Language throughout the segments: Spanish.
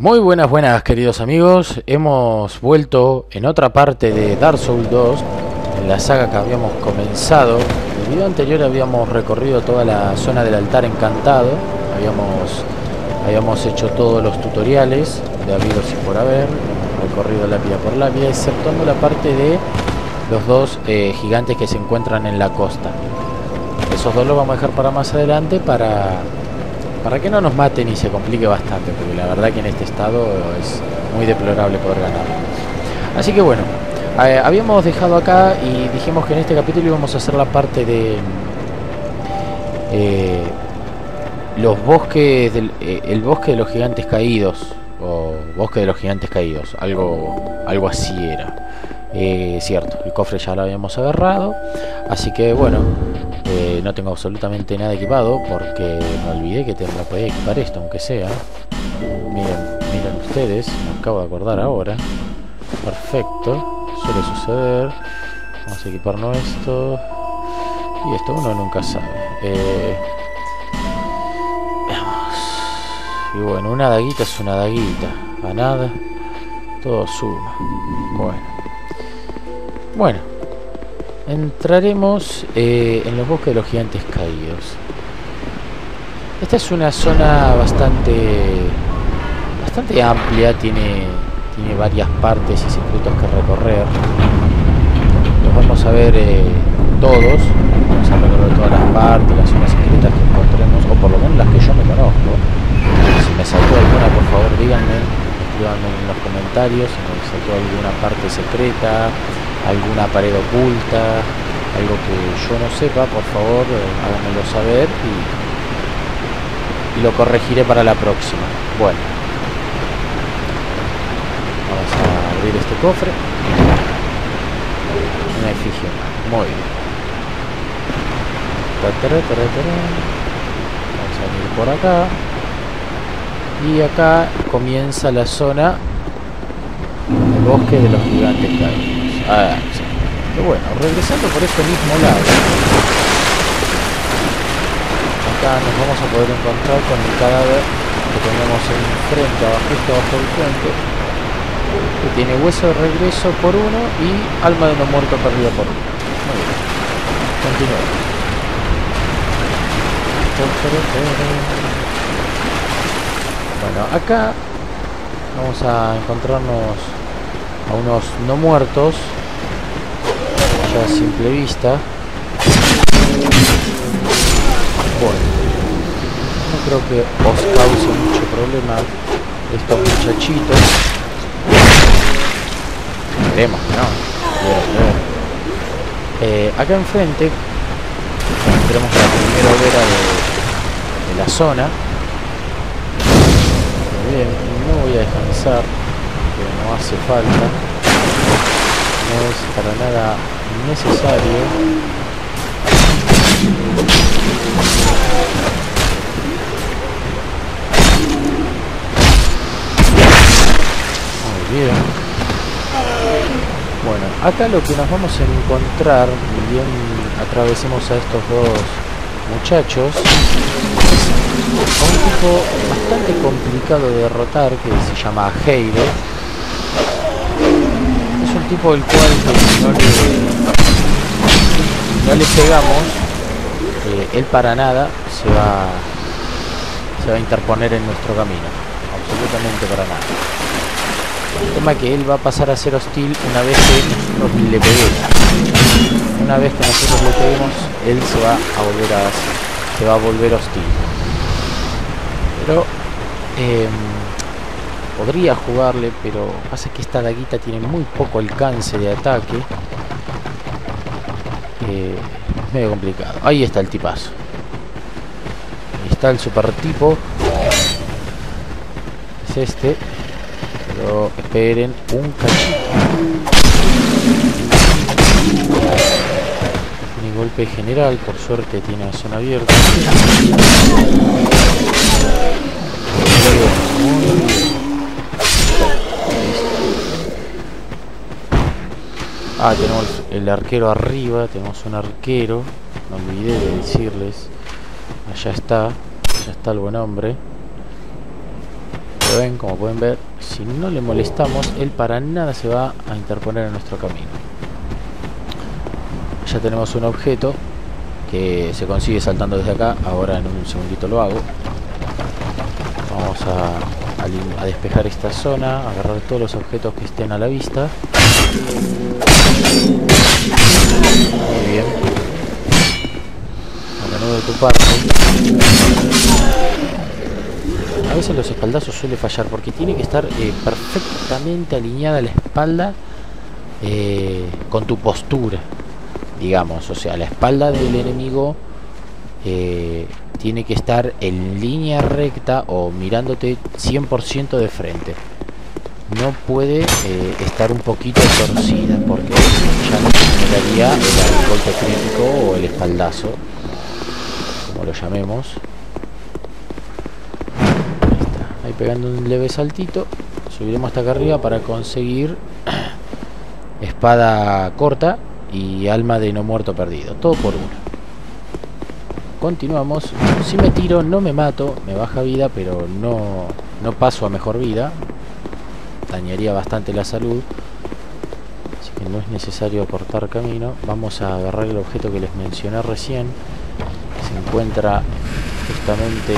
Muy buenas, buenas queridos amigos. Hemos vuelto en otra parte de Dark Souls 2, en la saga que habíamos comenzado. En el video anterior habíamos recorrido toda la zona del altar encantado. Habíamos, habíamos hecho todos los tutoriales de habidos y por haber. Hemos recorrido lápida por lápida, exceptuando la parte de los dos eh, gigantes que se encuentran en la costa. Esos dos los vamos a dejar para más adelante para para que no nos maten y se complique bastante, porque la verdad que en este estado es muy deplorable poder ganar. Así que bueno, eh, habíamos dejado acá y dijimos que en este capítulo íbamos a hacer la parte de eh, los bosques eh, el bosque de los gigantes caídos o bosque de los gigantes caídos, algo algo así era. Cierto, el cofre ya lo habíamos agarrado, así que bueno, eh, no tengo absolutamente nada equipado porque me olvidé que tengo, podía equipar esto, aunque sea. Miren, miren ustedes, me acabo de acordar ahora. Perfecto, suele suceder. Vamos a equiparnos esto. Y esto uno nunca sabe. Eh. Y bueno, una daguita es una daguita. A nada, todo suma. Bueno. Bueno entraremos eh, en los bosques de los gigantes caídos. Esta es una zona bastante bastante amplia, tiene, tiene varias partes y circuitos que recorrer. Los vamos a ver eh, todos, vamos a recorrer todas las partes, las zonas secretas que encontremos, o por lo menos las que yo me conozco. Si me saltó alguna, por favor díganme, escríbanme en los comentarios si me saltó alguna parte secreta, alguna pared oculta, algo que yo no sepa, por favor, eh, háganmelo saber y, lo corregiré para la próxima. Bueno, vamos a abrir este cofre. Una efigie, muy bien. Vamos a venir por acá. Y acá comienza la zona del bosque de los gigantes caídos. Ah, Pero bueno, regresando por este mismo lado, acá nos vamos a poder encontrar con el cadáver que tenemos enfrente, abajo, justo bajo el puente, que tiene hueso de regreso por uno y alma de no muerto perdida por uno. Muy bien. Continuamos. Bueno, acá vamos a encontrarnos a unos no muertos. Ya a simple vista. Bueno no creo que os cause mucho problema estos muchachitos. Veremos no eh, acá enfrente tenemos la primera hoguera de, la zona bien no voy a descansar no hace falta. No es para nada necesario. Muy bien. Bueno acá lo que nos vamos a encontrar bien atravesemos a estos dos muchachos un tipo bastante complicado de derrotar que se llama Heide tipo del cual no le, no le pegamos, eh, él para nada se va, se va a interponer en nuestro camino. Absolutamente para nada. El tema es que él va a pasar a ser hostil una vez que nosotros le peguemos. Una vez que nosotros le peguemos, él se va a volver a se va a volver hostil. Eh, Podría jugarle, pero pasa que esta daguita tiene muy poco alcance de ataque. Eh, medio complicado. Ahí está el tipazo. Ahí está el super tipo. Es este. Pero esperen un cachito. Tiene golpe general, por suerte tiene zona abierta. Ah, tenemos el arquero arriba, tenemos un arquero. No olvidé de decirles. Allá está, allá está el buen hombre. Pero ven, como pueden ver, si no le molestamos, él para nada se va a interponer en nuestro camino. Ya tenemos un objeto que se consigue saltando desde acá. Ahora en un segundito lo hago. Vamos a, a despejar esta zona, agarrar todos los objetos que estén a la vista. Muy bien. A menudo de tu parte. A veces los espaldazos suele fallar porque tiene que estar eh, perfectamente alineada la espalda eh, con tu postura, digamos. O sea, la espalda del enemigo eh, tiene que estar en línea recta o mirándote 100% de frente. No puede eh, estar un poquito torcida porque ya no generaría el golpe crítico o el espaldazo como lo llamemos. Ahí está ahí pegando un leve saltito. Subiremos hasta acá arriba para conseguir espada corta y alma de no muerto perdido. Todo por uno continuamos. Si me tiro no me mato me baja vida pero no no paso a mejor vida. Dañaría bastante la salud. Así que no es necesario cortar camino. Vamos a agarrar el objeto que les mencioné recién. Se encuentra justamente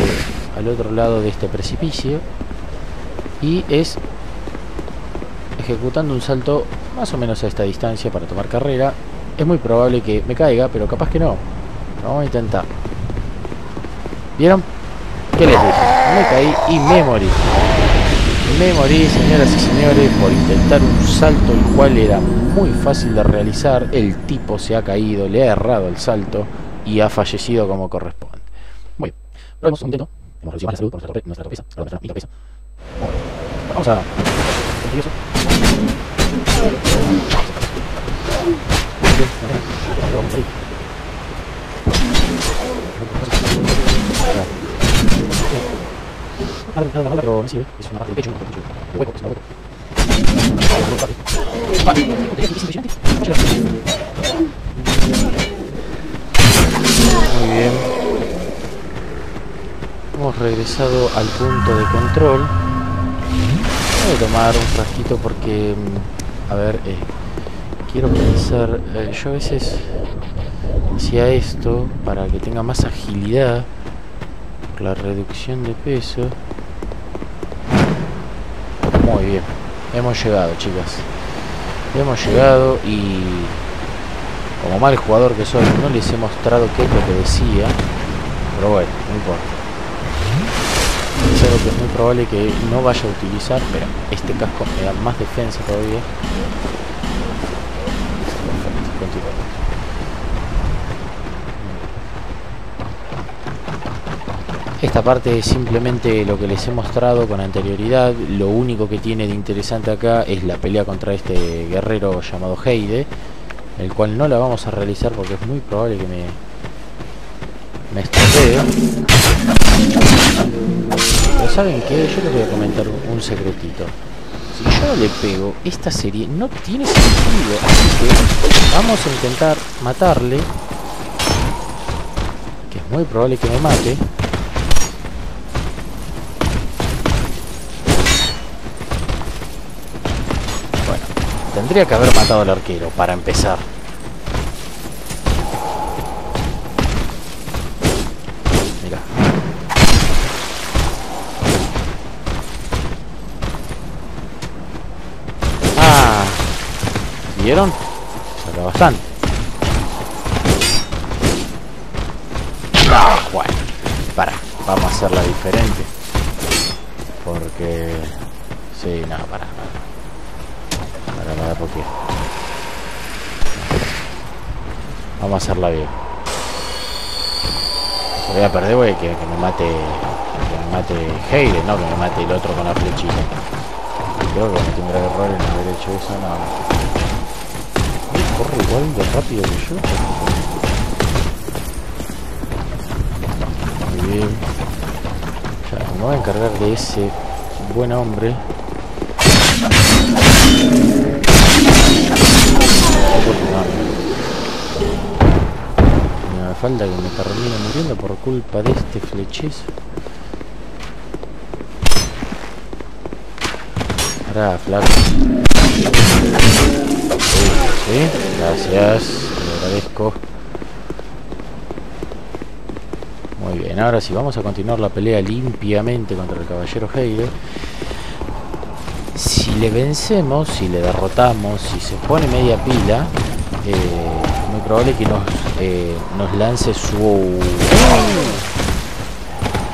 al otro lado de este precipicio. Y es ejecutando un salto más o menos a esta distancia para tomar carrera. Es muy probable que me caiga pero capaz que no vamos a intentar ¿vieron? ¿qué les dije? me caí y me morí me morí, señoras y señores, por intentar un salto el cual era muy fácil de realizar. El tipo se ha caído, le ha errado el salto y ha fallecido como corresponde. Muy bien, probemos un intento. Hemos recibido la salud por nuestra, nuestra nuestra. Vamos a... pero sí, es del hueco. Muy bien. Hemos regresado al punto de control. Voy a tomar un frasquito porque, a ver, eh, quiero pensar, eh, yo a veces hacía esto para que tenga más agilidad la reducción de peso. Muy bien. Hemos llegado, chicas. Hemos llegado y... Como mal jugador que soy, no les he mostrado qué es lo que decía. Pero bueno, no importa. Es algo que es muy probable que no vaya a utilizar, pero este casco me da más defensa todavía. Esta parte es simplemente lo que les he mostrado con anterioridad. Lo único que tiene de interesante acá es la pelea contra este guerrero llamado Heide. El cual no la vamos a realizar porque es muy probable que me, me estropee. Pero ¿saben qué? Yo les voy a comentar un, secretito. Si yo le pego, esta serie no tiene sentido. Así que vamos a intentar matarle. Que es muy probable que me mate. Tendría que haber matado al arquero, para empezar. Mira. Ah. ¿Vieron? Saca bastante. Ah, bueno. Para, vamos a hacerla diferente. Porque... Sí, no, para, vamos a hacerla bien. Voy a perder voy que, que me mate que me mate Heide no que me mate el otro con la flechita. Creo que cometí un grave error en haber hecho eso no. Corre igual de rápido que yo. Muy bien. Me voy a encargar de ese buen hombre me falta que me termine muriendo por culpa de este flechazo. Ahora. Sí, gracias. Te agradezco. Muy bien, ahora sí, vamos a continuar la pelea limpiamente contra el caballero Heide. Si le vencemos, si le derrotamos, si se pone media pila, eh, muy probable que nos, eh, nos lance su...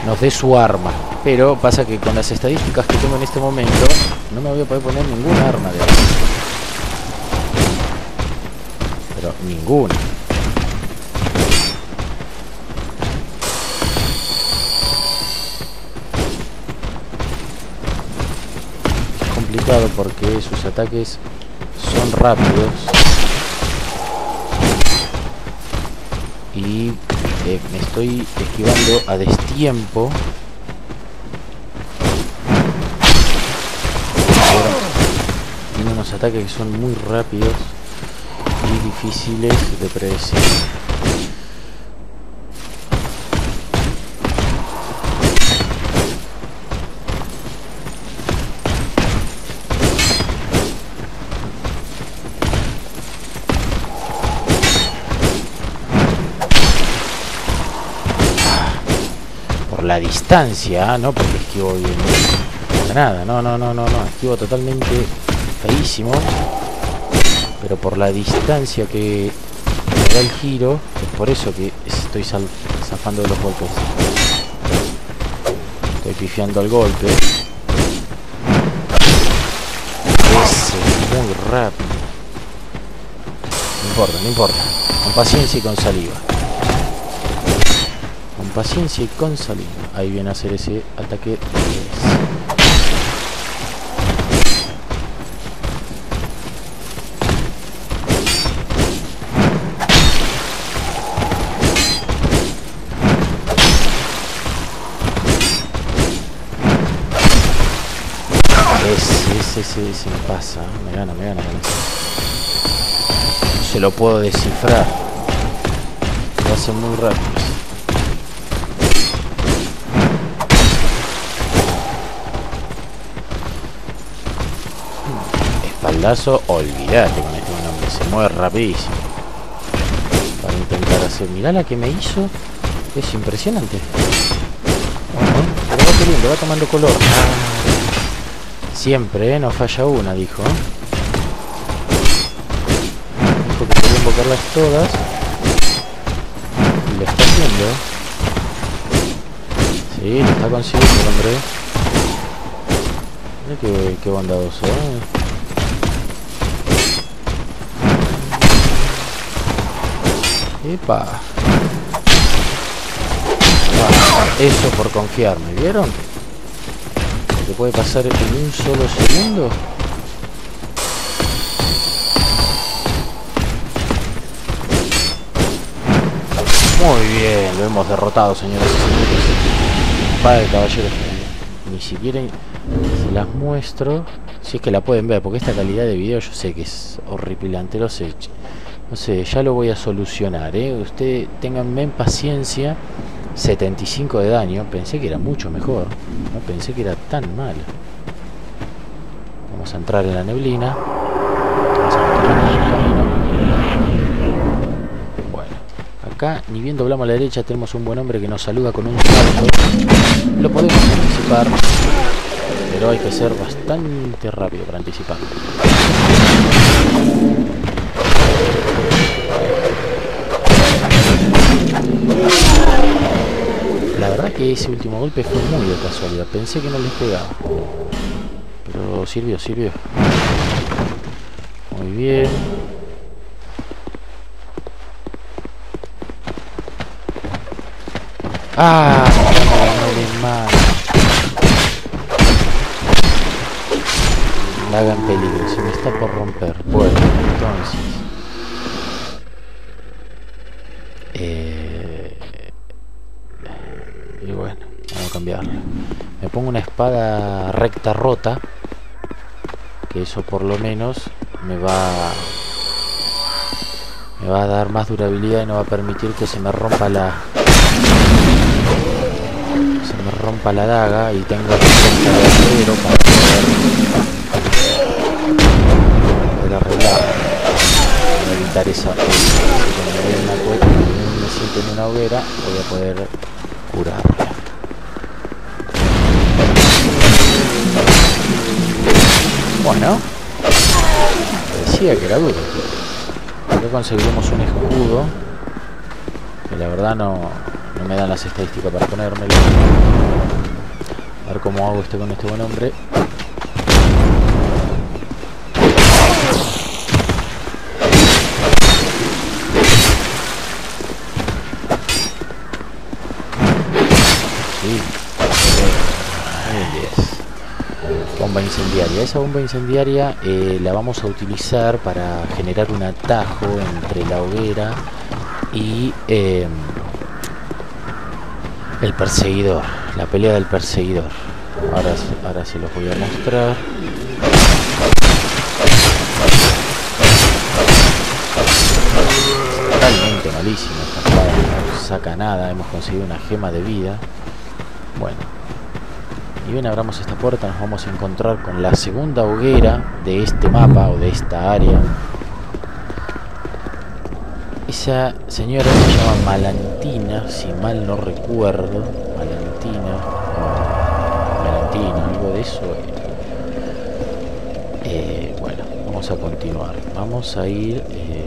Nos dé su arma. Pero pasa que con las estadísticas que tengo en este momento, no me voy a poder poner ningún arma de. Pero ninguna. Porque sus ataques son rápidos. Y eh, me estoy esquivando a destiempo. Tiene unos ataques que son muy rápidos y difíciles de predecir. La distancia, no porque esquivo bien. Nada, no, no, no, no, no. Esquivo totalmente feísimo. Pero por la distancia que me da el giro, es por eso que estoy zafando de los golpes. Estoy pifiando el golpe. Ese es muy rápido. No importa, no importa. Con paciencia y con saliva. Paciencia y con saliva. Ahí viene a hacer ese ataque. Ese, ese, ese, pasa. Me gana, me gana. con ese. No se lo puedo descifrar. Lo hace muy rápido. Espaldazo, olvídate con este nombre. Se mueve rapidísimo. Para intentar hacer. Mirá la que me hizo. Es impresionante. Bueno, pero va queriendo, va tomando color. Ah, Siempre, ¿eh? No falla una, dijo. Dijo que quería invocarlas todas. Y lo está haciendo. Sí, lo está consiguiendo hombre. Mira qué, qué bondadoso, ¿eh? Epa. Eso por confiarme, ¿vieron? que puede pasar en un solo segundo. Muy bien, lo hemos derrotado, señoras y señores. Padre caballero, ni siquiera se las muestro. Si es que la pueden ver, porque esta calidad de video yo sé que es horripilante, lo sé. No sé, ya lo voy a solucionar, ¿eh? Usted ténganme paciencia. 75 de daño, pensé que era mucho mejor. No pensé que era tan mal. Vamos a entrar en la neblina. Vamos a en. Bueno, acá ni bien doblamos a la derecha tenemos un buen hombre que nos saluda con un salto. Lo podemos anticipar, pero hay que ser bastante rápido para anticiparlo. Que ese último golpe fue muy de casualidad. Pensé que no les pegaba. Pero sirvió, sirvió. Muy bien. Ah, no le mal. La haga en peligro, se me está por romper. Bueno, entonces. espada recta rota. Que eso por lo menos me va... Me va a dar más durabilidad y no va a permitir que se me rompa la... Se me rompa la daga y tenga que de para poder... arreglar. Para evitar esa... Cuando me, una cueta, me siento en una hoguera voy a poder curar. Bueno, decía que era duro. Acá conseguimos un escudo, que la verdad no, no me dan las estadísticas para ponérmelo. A ver cómo hago este con este buen hombre. Esa bomba incendiaria eh, la vamos a utilizar para generar un atajo entre la hoguera y em, el perseguidor. La pelea del perseguidor. Ahora, ahora se los voy a mostrar. Realmente malísima esta espada. No saca nada. Hemos conseguido una gema de vida. Y bien abramos esta puerta nos vamos a encontrar con la segunda hoguera de este mapa o de esta área. Esa señora se llama Malantina, si mal no recuerdo. Malantina. Malantina, algo de eso. Eh, bueno, vamos a continuar. Vamos a ir... Eh,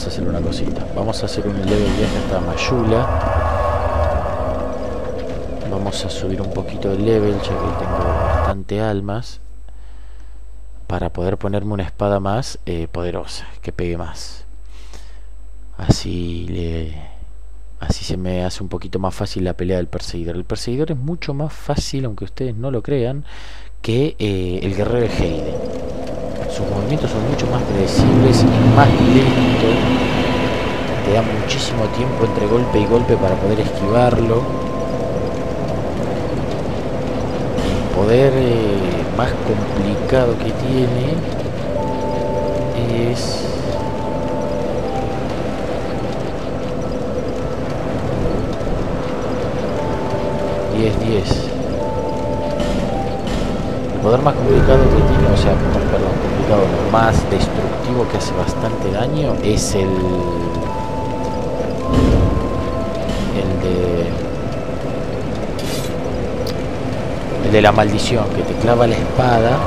vamos a hacer una cosita. Vamos a hacer un leve viaje hasta Mayula. Vamos a subir un poquito el level, ya que tengo bastante almas. Para poder ponerme una espada más eh, poderosa, que pegue más. Así le... Así se me hace un poquito más fácil la pelea del perseguidor. El perseguidor es mucho más fácil, aunque ustedes no lo crean, que eh, el guerrero de Heide sus movimientos son mucho más predecibles, y más lento. te da muchísimo tiempo entre golpe y golpe para poder esquivarlo, el poder eh, más complicado que tiene es es 10 poder más complicado que tiene, o sea, perdón, complicado, más destructivo que hace bastante daño es el. El de. El de la maldición, que te clava la espada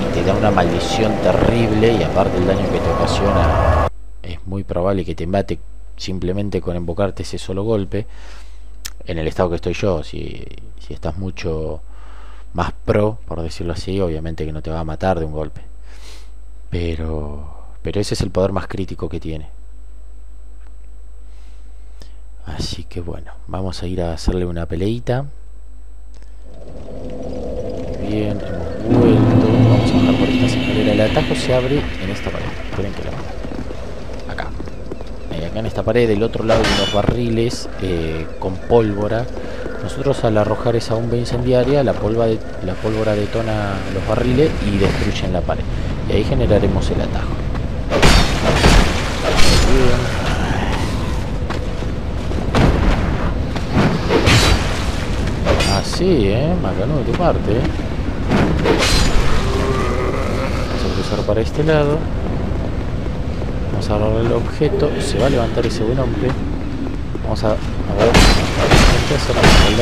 y, y te da una maldición terrible y aparte el daño que te ocasiona es muy probable que te mate simplemente con invocarte ese solo golpe en el estado que estoy yo, si, si estás mucho más pro, por decirlo así, obviamente que no te va a matar de un golpe. Pero, pero ese es el poder más crítico que tiene. Así que bueno, vamos a ir a hacerle una peleita. Bien, hemos vuelto. Vamos a bajar por esta escalera. El atajo se abre en esta pared. Esperen que la Acá. Acá en esta pared, del otro lado, unos barriles eh, con pólvora nosotros al arrojar esa bomba incendiaria, la, de, la pólvora detona los barriles y destruyen la pared. Y ahí generaremos el atajo. Así, eh, Macano de tu parte. Eh. Vamos a cruzar para este lado. Vamos a agarrar el objeto. Se va a levantar ese buen hombre. Vamos a, a ver ahí,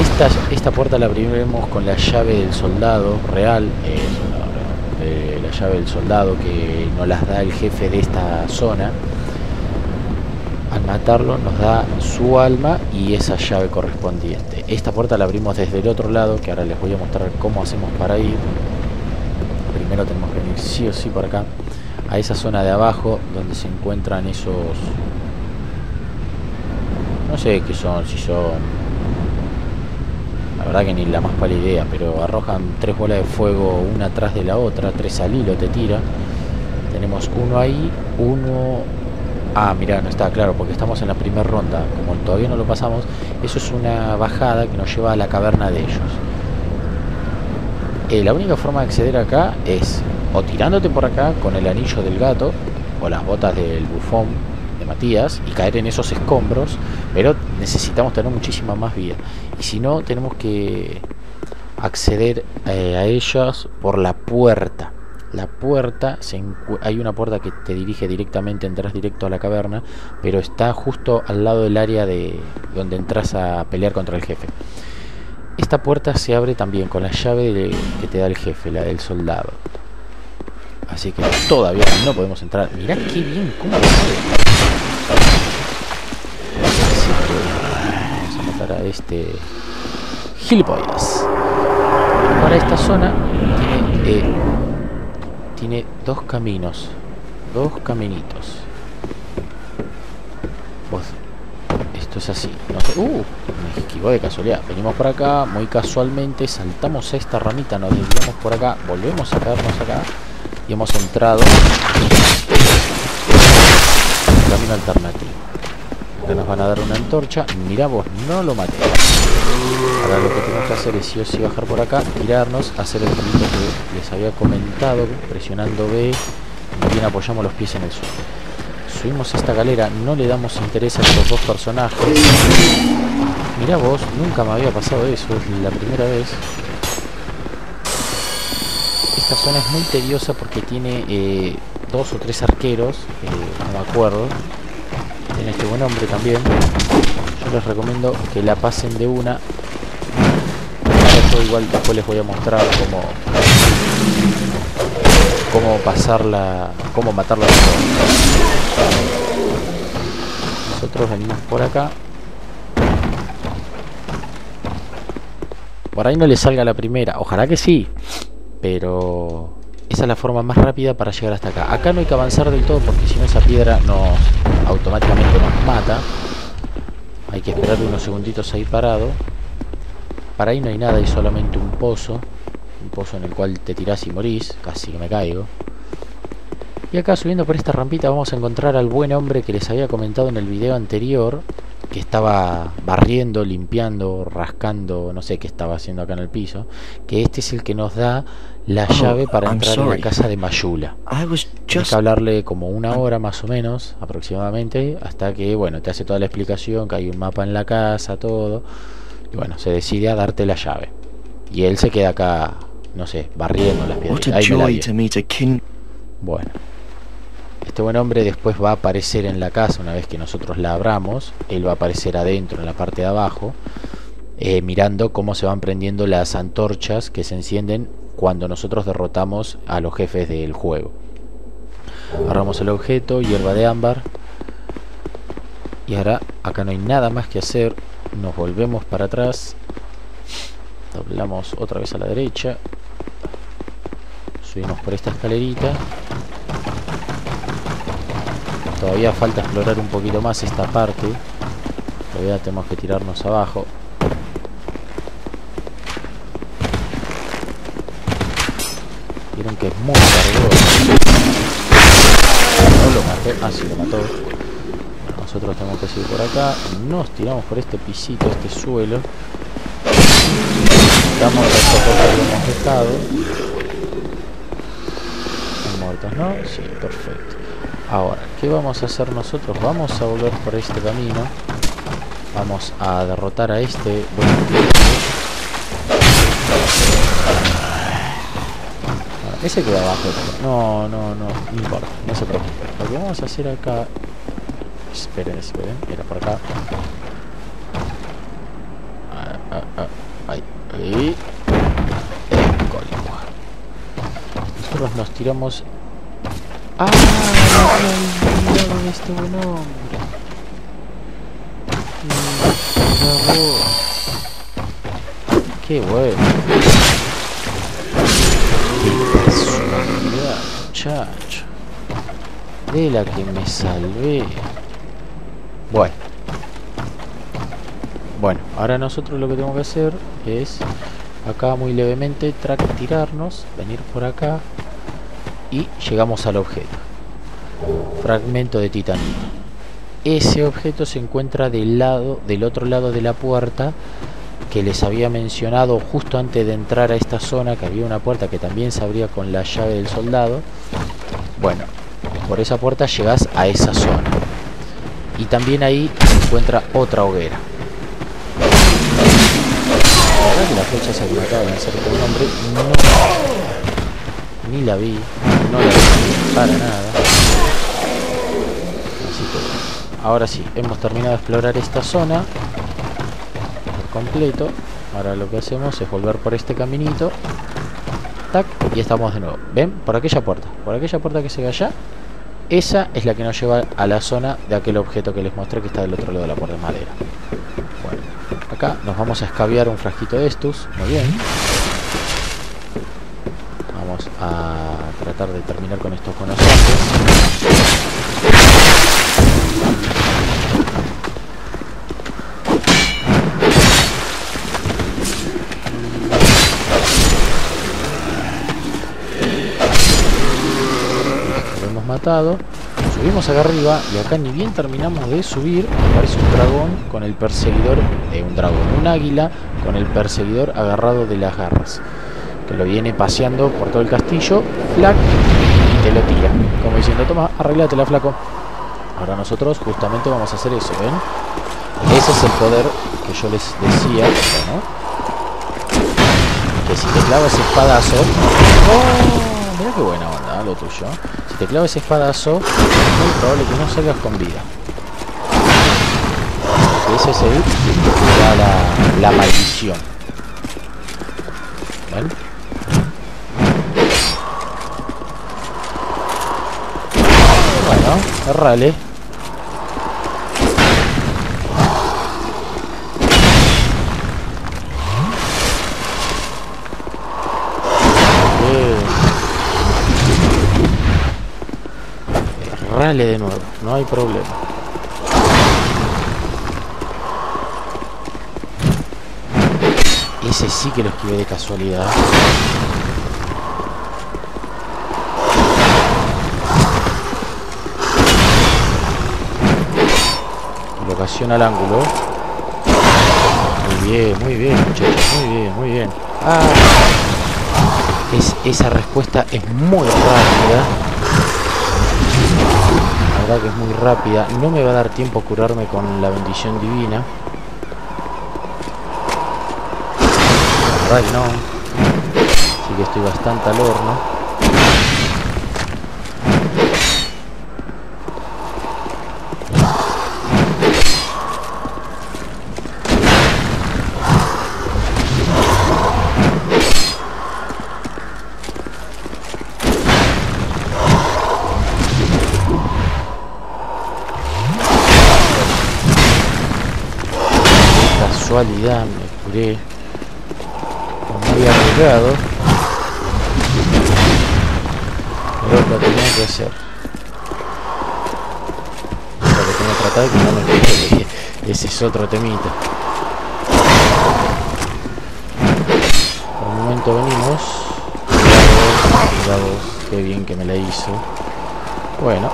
Esta, esta puerta la abriremos con la llave del soldado real. Eh, la llave del soldado que nos las da el jefe de esta zona. Al matarlo nos da su alma y esa llave correspondiente. Esta puerta la abrimos desde el otro lado, que ahora les voy a mostrar cómo hacemos para ir. Primero tenemos que venir sí o sí por acá a esa zona de abajo donde se encuentran esos no sé qué son si son la verdad que ni la más pálida idea pero arrojan tres bolas de fuego una atrás de la otra tres al hilo te tira. Tenemos uno ahí uno ah mira no está claro porque estamos en la primera ronda como todavía no lo pasamos eso es una bajada que nos lleva a la caverna de ellos. Eh, la única forma de acceder acá es o tirándote por acá con el anillo del gato o las botas del bufón de Matías y caer en esos escombros, pero necesitamos tener muchísima más vida. Y si no, tenemos que acceder eh, a ellas por la puerta. La puerta, se hay una puerta que te dirige directamente, entras directo a la caverna, pero está justo al lado del área de donde entras a pelear contra el jefe. Esta puerta se abre también con la llave que te da el jefe, la del soldado. Así que todavía no podemos entrar. Mirá qué bien, cómo lo Vamos a matar a este gilipollas. Para esta zona tiene, eh, tiene dos caminos. Dos caminitos. Esto es así. uh, me esquivó de casualidad. Venimos por acá, muy casualmente, saltamos esta ramita, nos desviamos por acá, volvemos a caernos acá y hemos entrado en camino alternativo. Acá nos van a dar una antorcha. Mira vos, no lo maté. Ahora lo que tenemos que hacer es sí o sí bajar por acá, tirarnos, hacer el truco que les había comentado, presionando B, y bien apoyamos los pies en el suelo subimos esta galera, no le damos interés a estos dos personajes. Mirá vos, nunca me había pasado eso, es la primera vez. Esta zona es muy tediosa porque tiene eh, dos o tres arqueros, eh, no me acuerdo. Tiene este buen hombre también. Yo les recomiendo que la pasen de una. Yo igual después les voy a mostrar cómo cómo pasarla, cómo matarla. Nosotros venimos por acá. Por ahí no le salga la primera, ojalá que sí, pero esa es la forma más rápida para llegar hasta acá. Acá no hay que avanzar del todo porque si no esa piedra nos automáticamente nos mata. Hay que esperar unos segunditos ahí parado. Para ahí no hay nada, hay solamente un pozo un pozo en el cual te tirás y morís, casi que me caigo. Y acá subiendo por esta rampita vamos a encontrar al buen hombre que les había comentado en el video anterior, que estaba barriendo, limpiando, rascando, no sé qué estaba haciendo acá en el piso, que este es el que nos da la oh, llave para entrar en la casa de Mayula. Tienes que hablarle como una hora más o menos, aproximadamente, hasta que, bueno, te hace toda la explicación, que hay un mapa en la casa, todo, y bueno, se decide a darte la llave. Y él se queda acá no sé, barriendo las piedras. Bueno. Este buen hombre después va a aparecer en la casa una vez que nosotros la abramos. Él va a aparecer adentro, en la parte de abajo, eh, mirando cómo se van prendiendo las antorchas que se encienden cuando nosotros derrotamos a los jefes del juego. Agarramos el objeto, hierba de ámbar. Y ahora acá no hay nada más que hacer. Nos volvemos para atrás. Doblamos otra vez a la derecha. Subimos por esta escalerita. Todavía falta explorar un poquito más esta parte. Todavía tenemos que tirarnos abajo. Que es muy cargoso. No lo maté. Ah, sí, lo mató. nosotros tenemos que seguir por acá. Nos tiramos por este pisito, este suelo. Damos el soporte que hemos dejado. ¿no? Sí, perfecto. Ahora, ¿qué vamos a hacer nosotros? Vamos a volver por este camino. Vamos a derrotar a este ese queda abajo. No, no, no, no importa, no se preocupe. Lo que vamos a hacer acá... Esperen, esperen, era por acá. Ah, ah, ah, ahí, ahí. Nosotros nos tiramos Ah, no de este buen hombre. Qué bueno. Muchacho. De la que me salvé. Bueno. Bueno, ahora nosotros lo que tenemos que hacer es acá muy levemente tirarnos, venir por acá y llegamos al objeto. Fragmento de titanito. Ese objeto se encuentra del lado, del otro lado de la puerta que les había mencionado justo antes de entrar a esta zona, que había una puerta que también se abría con la llave del soldado. Bueno, por esa puerta llegas a esa zona. Y también ahí se encuentra otra hoguera. La que la flecha se de vencer por un hombre. No. Ni la vi. No la vi para nada. Así que ahora sí, hemos terminado de explorar esta zona completo. Ahora lo que hacemos es volver por este caminito. Tac, y estamos de nuevo. ¿Ven? Por aquella puerta. Por aquella puerta que se ve allá. Esa es la que nos lleva a la zona de aquel objeto que les mostré que está del otro lado de la puerta de madera. Bueno, acá nos vamos a escabiar un frasquito de estos. Muy bien. Vamos a tratar de terminar con estos conocidos. Subimos acá arriba y acá ni bien terminamos de subir, aparece un dragón con el perseguidor, eh, un dragón, un águila con el perseguidor agarrado de las garras. Que lo viene paseando por todo el castillo, flac, y te lo tira. Como diciendo, toma, arreglatela flaco. Ahora nosotros justamente vamos a hacer eso, ¿ven? Ese es el poder que yo les decía, Que si te clava ese espadazo... ¡Oh! Mira qué buena onda lo tuyo te clavo ese espadazo, es muy probable que no salgas con vida. Ese es el da la, la maldición. ¿Ven? Bueno, errale. Rale de nuevo, no hay problema. Ese sí que lo esquivé de casualidad. Locación al ángulo. Muy bien, muy bien, muchachos, muy bien, muy bien. Ah, es, esa respuesta es muy rápida que es muy rápida. No me va a dar tiempo a curarme con la bendición divina. La no. Así que estoy bastante al horno. Me curé muy arriesgado pero lo tenía que hacer. Lo que tengo que tratar que no me quede ese es otro temita por un momento venimos. Mira vos, qué bien que me la hizo. Bueno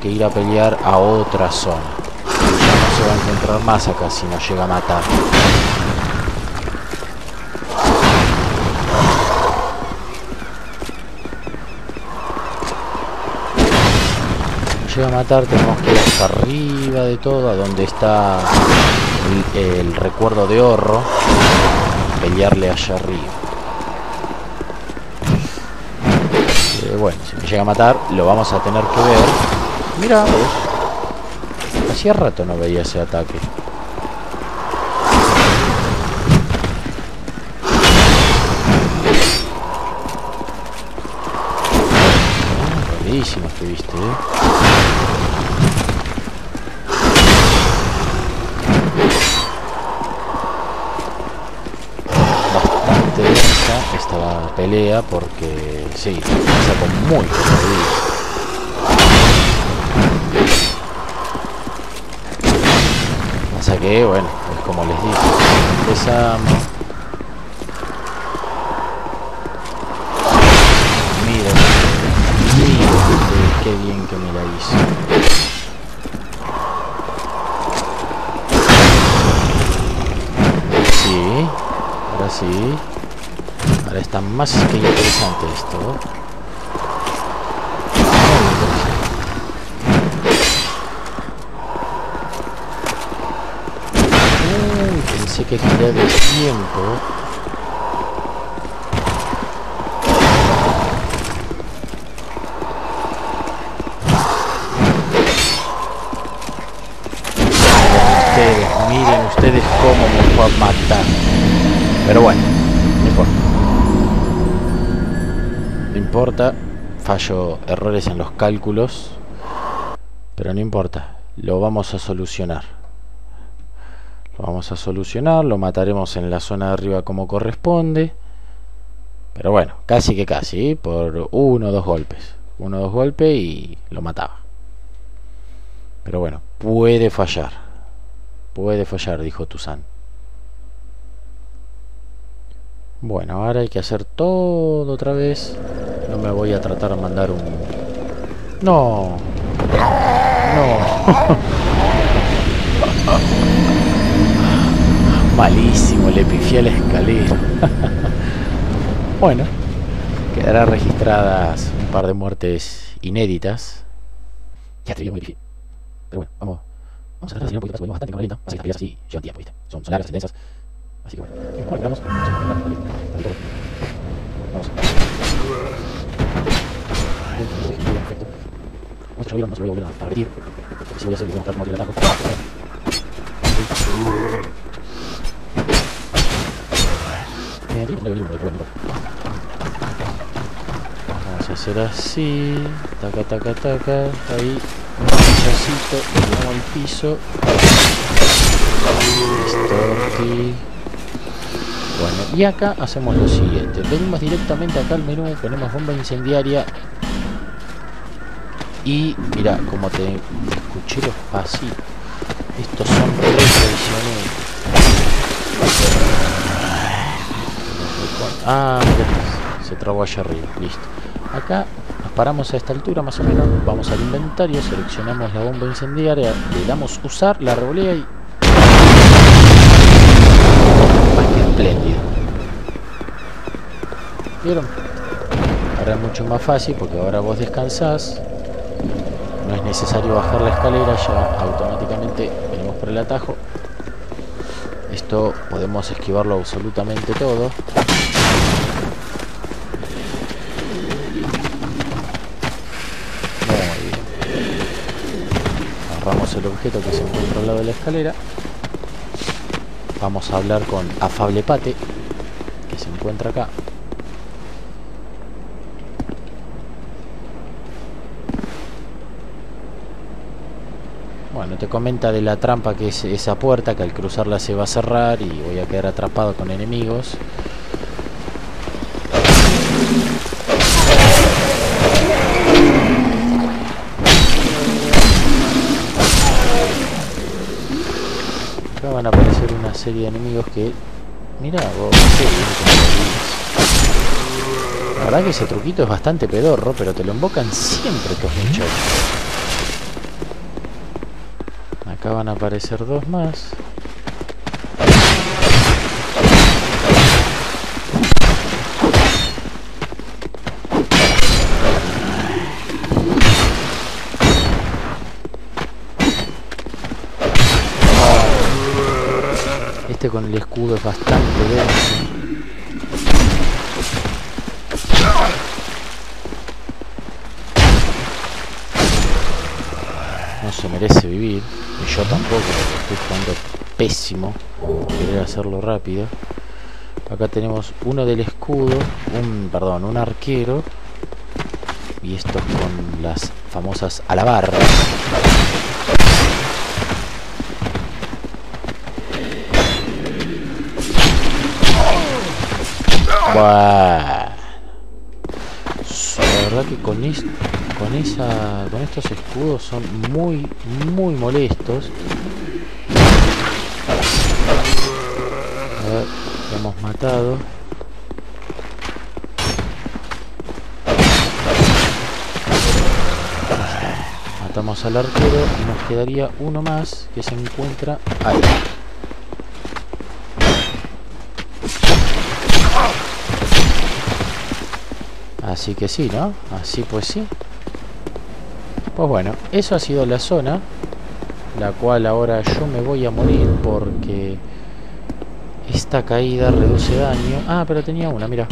que ir a pelear a otra zona. Ya no se va a encontrar más acá si no llega a matar. llega a matar tenemos que ir hasta arriba de todo, a donde está el, el recuerdo de Horro, pelearle allá arriba. bueno, si me llega a matar, lo vamos a tener que ver. Mira, Hacía rato no veía ese ataque. Rapidísimo estuviste, ¿eh? Pelea porque sí, pasa con muy bueno, es como les dije, empezamos. Mira, mira, qué bien que me la hizo. Sí, ahora sí. Ahora está más que interesante esto. Pensé que giré de tiempo. ustedes, miren ustedes cómo me fue a matar. Pero bueno, no importa. No importa, fallo errores en los cálculos, pero no importa, lo vamos a solucionar. A solucionar, lo mataremos en la zona de arriba como corresponde. Pero bueno, casi que casi, ¿eh? por uno o dos golpes. Uno o dos golpes y lo mataba. Pero bueno, puede fallar. Puede fallar, dijo Tuzán. Bueno, ahora hay que hacer todo otra vez. No me voy a tratar de mandar un... No. No. Malísimo, le pifié a la escalera. bueno, quedará registradas un par de muertes inéditas. Ya te vi muy difícil. Pero bueno, vamos. Vamos a tratar de un poquito más, bastante lento. Así que las así llevan tiempo, ¿viste? Son, son largas, intensas. Así que bueno. Bueno, vamos. Vamos. Perfecto. Vamos a no se lo voy a volver a repetir. Si voy a hacer, voy a mostrar cómo tiene el atajo. Vamos a hacer así. Taca, taca, taca. Ahí. Un pinchacito. Le al piso. Bueno, y acá hacemos lo siguiente. Venimos directamente acá al menú. Ponemos bomba incendiaria. Y mira, como te escuché los pasitos. Estos son re. Ah, mira, se trabó allá arriba, listo. Acá nos paramos a esta altura más o menos, vamos al inventario, seleccionamos la bomba incendiaria, le damos usar, la revolea y... Más que espléndido. ¿Vieron? Ahora es mucho más fácil porque ahora vos descansás, no es necesario bajar la escalera, ya automáticamente venimos por el atajo. Esto podemos esquivarlo absolutamente todo. agarramos el objeto que se encuentra al lado de la escalera. Vamos a hablar con Afable Pate que se encuentra acá. Bueno te comenta de la trampa que es esa puerta que al cruzarla se va a cerrar y voy a quedar atrapado con enemigos serie de enemigos que... Mira, vos, qué La verdad que ese truquito es bastante pedorro, pero te lo invocan siempre estos muchachos. Acá van a aparecer dos más. Este con el escudo es bastante denso. no se merece vivir. Y yo tampoco, estoy jugando pésimo. Querer hacerlo rápido. Acá tenemos uno del escudo, un, perdón, un arquero. Y estos con las famosas alabarras. La verdad que con, con, esa, con estos escudos son muy, muy molestos. A ver, lo hemos matado. Matamos al arquero y nos quedaría uno más que se encuentra ahí. Así que sí, ¿no? Así pues sí. Pues bueno, eso ha sido la zona. La cual ahora yo me voy a morir porque... Esta caída reduce daño. Ah, pero tenía una, mira.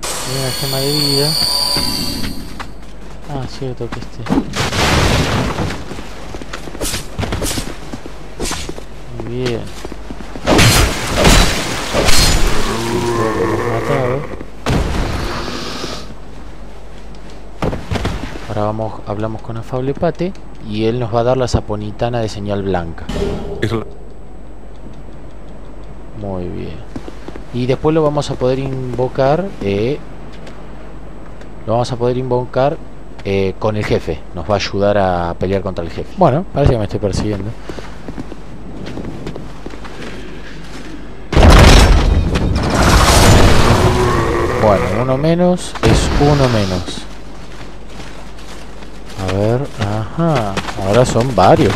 Tenía una gema de vida. Ah, cierto que este... Muy bien. matado. Ahora vamos, hablamos con Afable Pate y él nos va a dar la saponitana de señal blanca. Muy bien. Y después lo vamos a poder invocar. Eh, lo vamos a poder invocar eh, con el jefe. Nos va a ayudar a pelear contra el jefe. Bueno, parece que me estoy persiguiendo. Bueno, uno menos es uno menos. A ver, ajá. Ahora son varios.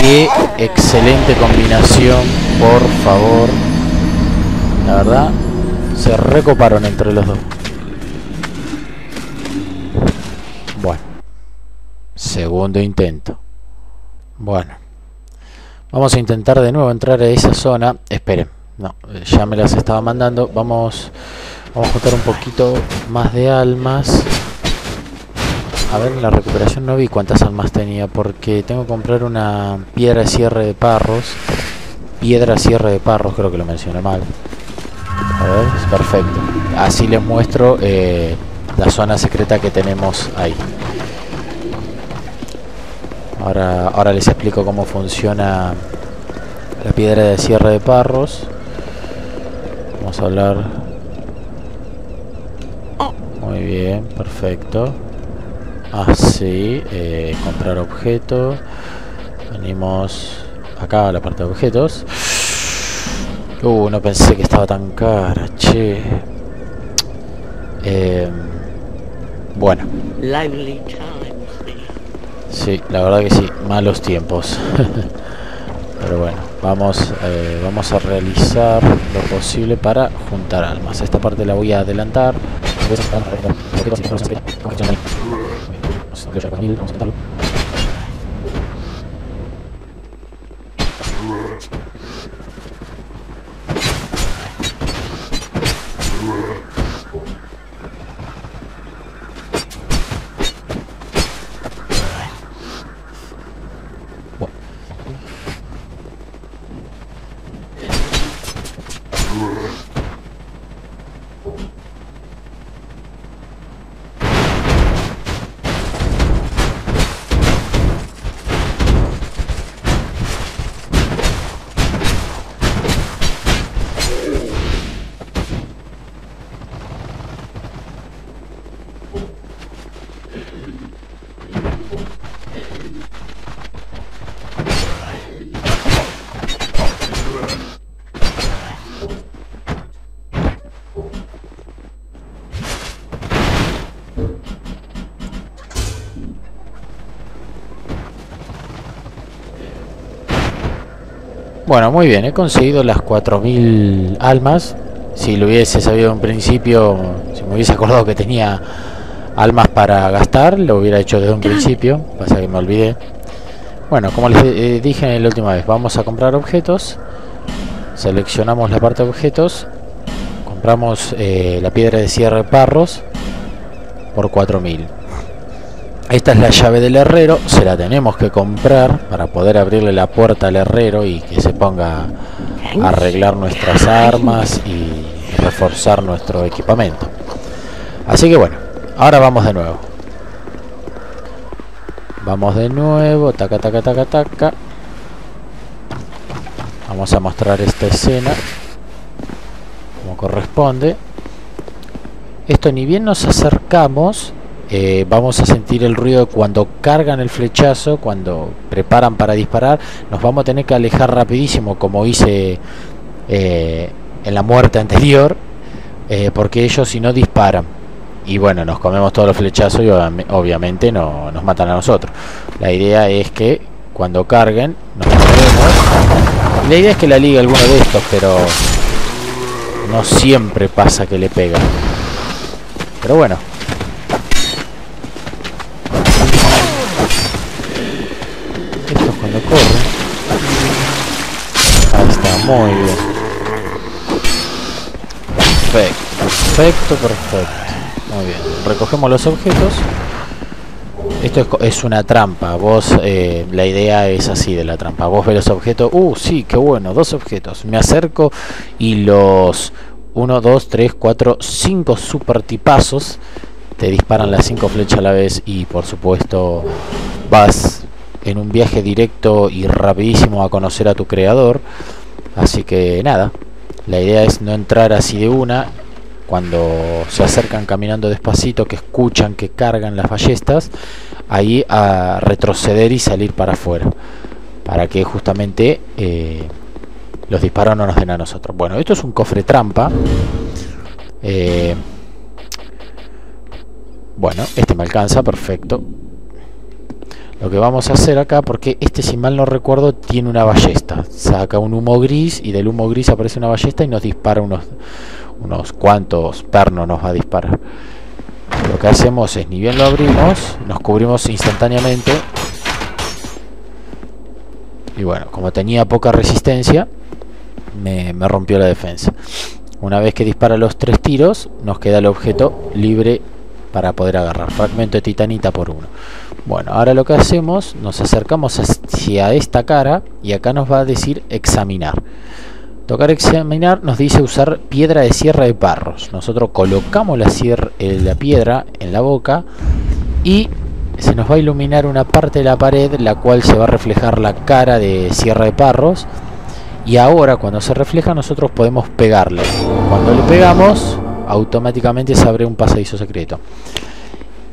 Qué excelente combinación, por favor. La verdad, se recoparon entre los dos. Bueno. Segundo intento. Bueno. Vamos a intentar de nuevo entrar a esa zona. Esperen. No, ya me las estaba mandando. Vamos, vamos a juntar un poquito más de almas. A ver, en la recuperación no vi cuántas almas tenía porque tengo que comprar una piedra de cierre de parros. Piedra cierre de parros, creo que lo mencioné mal. A ver, es perfecto. Así les muestro eh, la zona secreta que tenemos ahí. Ahora, ahora les explico cómo funciona la piedra de cierre de parros. Vamos a hablar. Muy bien, perfecto. Así, ah, eh, comprar objeto. Venimos acá a la parte de objetos. Uh, no pensé que estaba tan cara, che. Eh, bueno. Sí, la verdad que sí, malos tiempos. Pero bueno, vamos, eh, vamos a realizar lo posible para juntar almas. Esta parte la voy a adelantar. Bueno, muy bien, he conseguido las 4000 almas. Si lo hubiese sabido en principio, si me hubiese acordado que tenía almas para gastar, lo hubiera hecho desde un principio. Pasa que me olvidé. Bueno, como les eh, dije en la última vez, vamos a comprar objetos. Seleccionamos la parte de objetos. Compramos eh, la piedra de cierre Parros por 4000. Esta es la llave del herrero, se la tenemos que comprar para poder abrirle la puerta al herrero y que se ponga a arreglar nuestras armas y reforzar nuestro equipamiento. Así que bueno, ahora vamos de nuevo. Vamos de nuevo, taca, taca, taca, taca. Vamos a mostrar esta escena como corresponde. Esto ni bien nos acercamos, eh, vamos a sentir el ruido cuando cargan el flechazo, cuando preparan para disparar. Nos vamos a tener que alejar rapidísimo como hice eh, en la muerte anterior, eh, porque ellos si no disparan. Y bueno, nos comemos todos los flechazos y obviamente no, nos matan a nosotros. La idea es que cuando carguen nos movemos. La idea es que la liga alguno de estos, pero no siempre pasa que le pega. Pero bueno. Muy bien. Perfecto, perfecto, perfecto. Muy bien. Recogemos los objetos. Esto es, una trampa. Vos, eh, la idea es así de la trampa. Vos ves los objetos. Uh, sí, qué bueno. Dos objetos. Me acerco y los 1, 2, 3, 4, 5 super tipazos. Te disparan las 5 flechas a la vez y por supuesto vas en un viaje directo y rapidísimo a conocer a tu creador. Así que nada, la idea es no entrar así de una cuando se acercan caminando despacito, que escuchan que cargan las ballestas, ahí a retroceder y salir para afuera, para que justamente eh, los disparos no nos den a nosotros. Bueno, esto es un cofre trampa. Eh, bueno, este me alcanza, perfecto. Lo que vamos a hacer acá, porque este si mal no recuerdo tiene una ballesta. Saca un humo gris y del humo gris aparece una ballesta y nos dispara unos unos cuantos pernos nos va a disparar. Lo que hacemos es, ni bien lo abrimos, nos cubrimos instantáneamente. Y bueno, como tenía poca resistencia, me, rompió la defensa. Una vez que dispara los tres tiros, nos queda el objeto libre para poder agarrar. Fragmento de titanita por uno. Bueno, ahora lo que hacemos, nos acercamos hacia esta cara y acá nos va a decir examinar. Tocar examinar nos dice usar piedra de sierra de parros. Nosotros colocamos la, eh, la piedra en la boca y se nos va a iluminar una parte de la pared la cual se va a reflejar la cara de sierra de parros y ahora cuando se refleja nosotros podemos pegarle cuando le pegamos automáticamente se abre un pasadizo secreto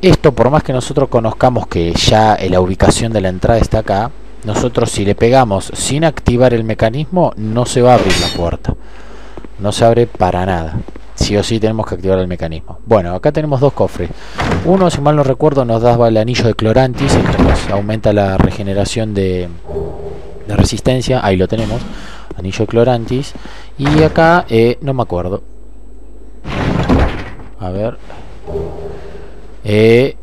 esto por más que nosotros conozcamos que ya la ubicación de la entrada está acá nosotros si le pegamos sin activar el mecanismo no se va a abrir la puerta. No se abre para nada. Sí o sí tenemos que activar el mecanismo. Bueno acá tenemos dos cofres. Uno si mal no recuerdo nos daba el anillo de clorantis entonces aumenta la regeneración de, resistencia. Ahí lo tenemos anillo de clorantis. Y acá eh, no me acuerdo. A ver eh,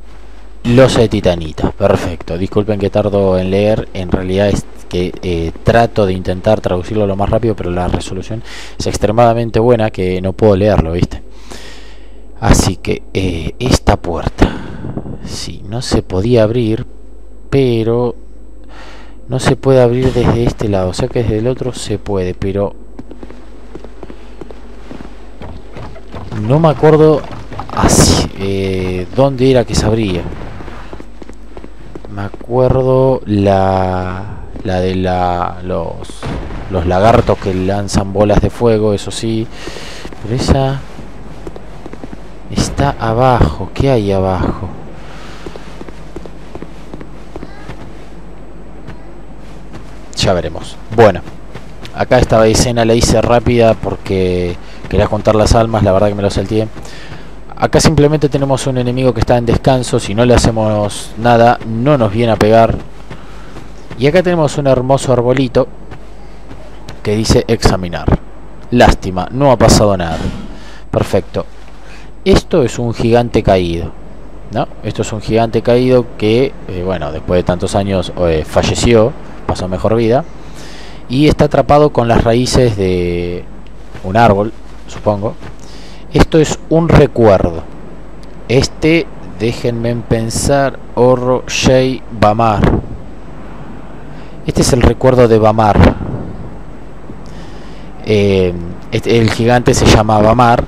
Losa de titanita, perfecto. Disculpen que tardo en leer, en realidad es que eh, trato de intentar traducirlo lo más rápido, pero la resolución es extremadamente buena que no puedo leerlo, ¿viste? Así que eh, esta puerta, sí, no se podía abrir, pero no se puede abrir desde este lado, o sea que desde el otro se puede, pero no me acuerdo así, eh, dónde era que se abría me acuerdo la, la de la, los, los lagartos que lanzan bolas de fuego, eso sí. Pero esa está abajo. ¿Qué hay abajo? Ya veremos. Bueno, acá esta escena la hice rápida porque quería contar las almas, la verdad que me lo salté. Acá simplemente tenemos un enemigo que está en descanso. Si no le hacemos nada, no nos viene a pegar. Y acá tenemos un hermoso arbolito que dice examinar. Lástima, no ha pasado nada. Perfecto. Esto es un gigante caído. ¿no? Esto es un gigante caído que, eh, bueno, después de tantos años eh, falleció, pasó mejor vida. Y está atrapado con las raíces de un árbol, supongo Esto es un recuerdo. Este, déjenme pensar, Oro Shei Bamar. Este es el recuerdo de Bamar. Eh, este, el gigante se llama Bamar.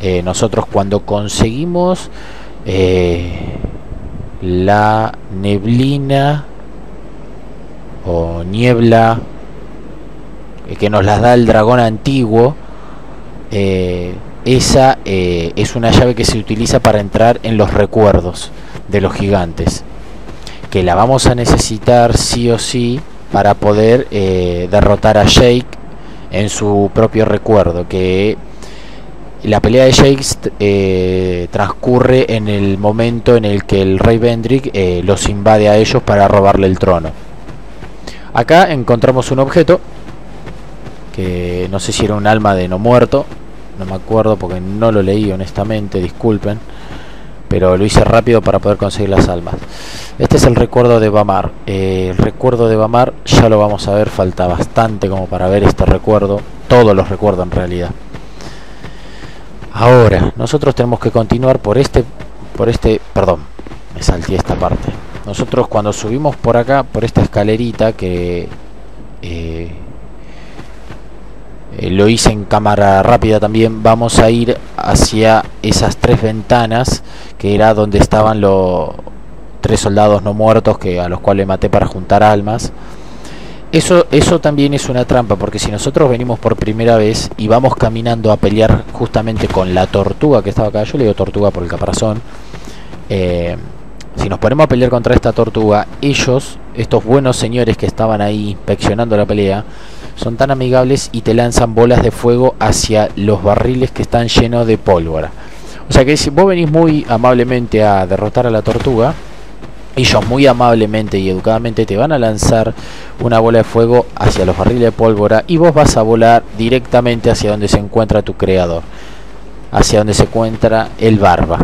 Eh, nosotros cuando conseguimos eh, la neblina o niebla que nos las da el dragón antiguo, esa es una llave que se utiliza para entrar en los recuerdos de los gigantes que la vamos a necesitar sí o sí para poder derrotar a Jake en su propio recuerdo, que la pelea de Shakes eh, transcurre en el momento en el que el rey Vendrick eh, los invade a ellos para robarle el trono. Acá encontramos un objeto que no sé si era un alma de no muerto, no me acuerdo porque no lo leí honestamente, disculpen pero lo hice rápido para poder conseguir las almas. Este es el recuerdo de Bamar. Eh, el recuerdo de Bamar ya lo vamos a ver, falta bastante como para ver este recuerdo. Todos los recuerdo en realidad. Ahora, nosotros tenemos que continuar por este, por este, perdón, me salté esta parte. Nosotros cuando subimos por acá, por esta escalerita que eh, eh, lo hice en cámara rápida también, vamos a ir hacia esas tres ventanas que era donde estaban los tres soldados no muertos que a los cuales maté para juntar almas. Eso, eso también es una trampa, porque si nosotros venimos por primera vez y vamos caminando a pelear justamente con la tortuga que estaba acá, yo le digo tortuga por el caparazón, eh, si nos ponemos a pelear contra esta tortuga, ellos, estos buenos señores que estaban ahí inspeccionando la pelea, son tan amigables y te lanzan bolas de fuego hacia los barriles que están llenos de pólvora. O sea que si vos venís muy amablemente a derrotar a la tortuga, ellos muy amablemente y educadamente te van a lanzar una bola de fuego hacia los barriles de pólvora y vos vas a volar directamente hacia donde se encuentra tu creador, hacia donde se encuentra el barba.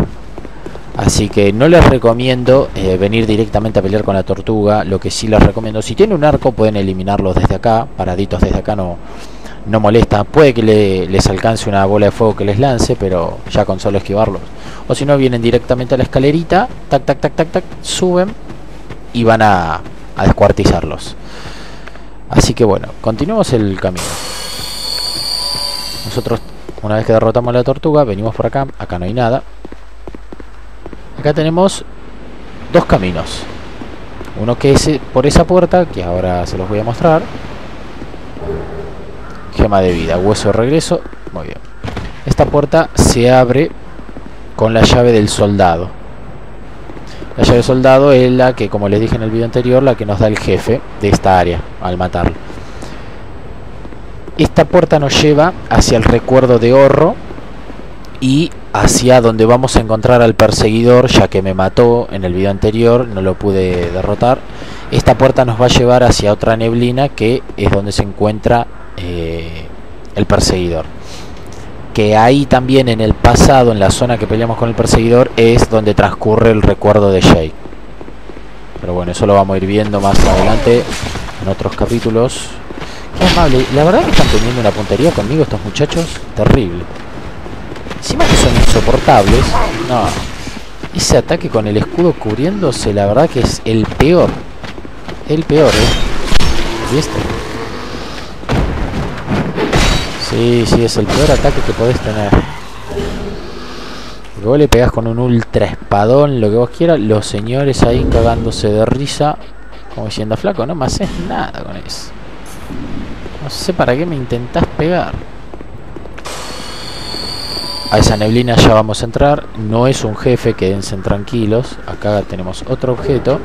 Así que no les recomiendo eh, venir directamente a pelear con la tortuga. Lo que sí les recomiendo, si tiene un arco, pueden eliminarlos desde acá. Paraditos desde acá no, no molesta. Puede que les alcance una bola de fuego que les lance, pero ya con solo esquivarlos. O si no, vienen directamente a la escalerita, tac, tac, tac, tac, tac, suben y van a, a descuartizarlos. Así que bueno, continuamos el camino. Nosotros, una vez que derrotamos a la tortuga, venimos por acá. Acá no hay nada. Acá tenemos dos caminos. Uno que es eh, por esa puerta, que ahora se los voy a mostrar. Gema de vida, hueso de regreso. Muy bien. Esta puerta se abre con la llave del soldado. La llave del soldado es la que, como les dije en el video anterior, la que nos da el jefe de esta área al matarlo. Esta puerta nos lleva hacia el recuerdo de Horro y hacia donde vamos a encontrar al perseguidor ya que me mató en el video anterior no lo pude derrotar. Esta puerta nos va a llevar hacia otra neblina que es donde se encuentra eh, el perseguidor. Que ahí también en el pasado en la zona que peleamos con el perseguidor es donde transcurre el recuerdo de Jake. Pero bueno eso lo vamos a ir viendo más adelante en otros capítulos. Qué amable. La verdad que están teniendo una puntería conmigo estos muchachos. Terrible Encima que son insoportables. No. Ese ataque con el escudo cubriéndose, la verdad que es el peor. El peor, ¿eh? ¿Y este? Sí, sí, es el peor ataque que podés tener. Porque vos le pegás con un ultra espadón, lo que vos quieras. Los señores ahí cagándose de risa. Como diciendo, flaco, no me haces nada con eso. No sé para qué me intentás pegar. A esa neblina ya vamos a entrar. No es un jefe, quédense tranquilos. Acá tenemos otro objeto.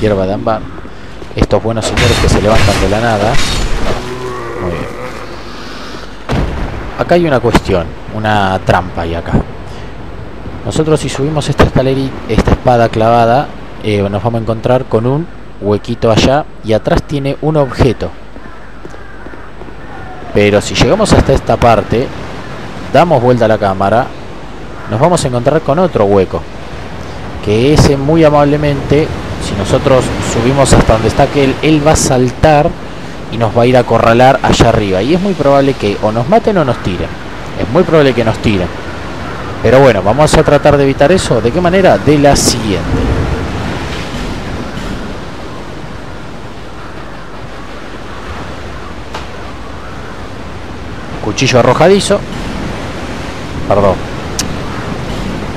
Hierba de ámbar. Estos buenos señores que se levantan de la nada. Muy bien. Acá hay una cuestión. Una trampa y acá. Nosotros si subimos esta escalera esta espada clavada, eh, nos vamos a encontrar con un huequito allá y atrás tiene un objeto. Pero si llegamos hasta esta parte, damos vuelta a la cámara, nos vamos a encontrar con otro hueco. Que ese muy amablemente, si nosotros subimos hasta donde está aquel, él va a saltar y nos va a ir a corralar allá arriba. Y es muy probable que o nos maten o nos tiren. Es muy probable que nos tiren. Pero bueno, vamos a tratar de evitar eso. ¿De qué manera? De la siguiente. Cuchillo arrojadizo.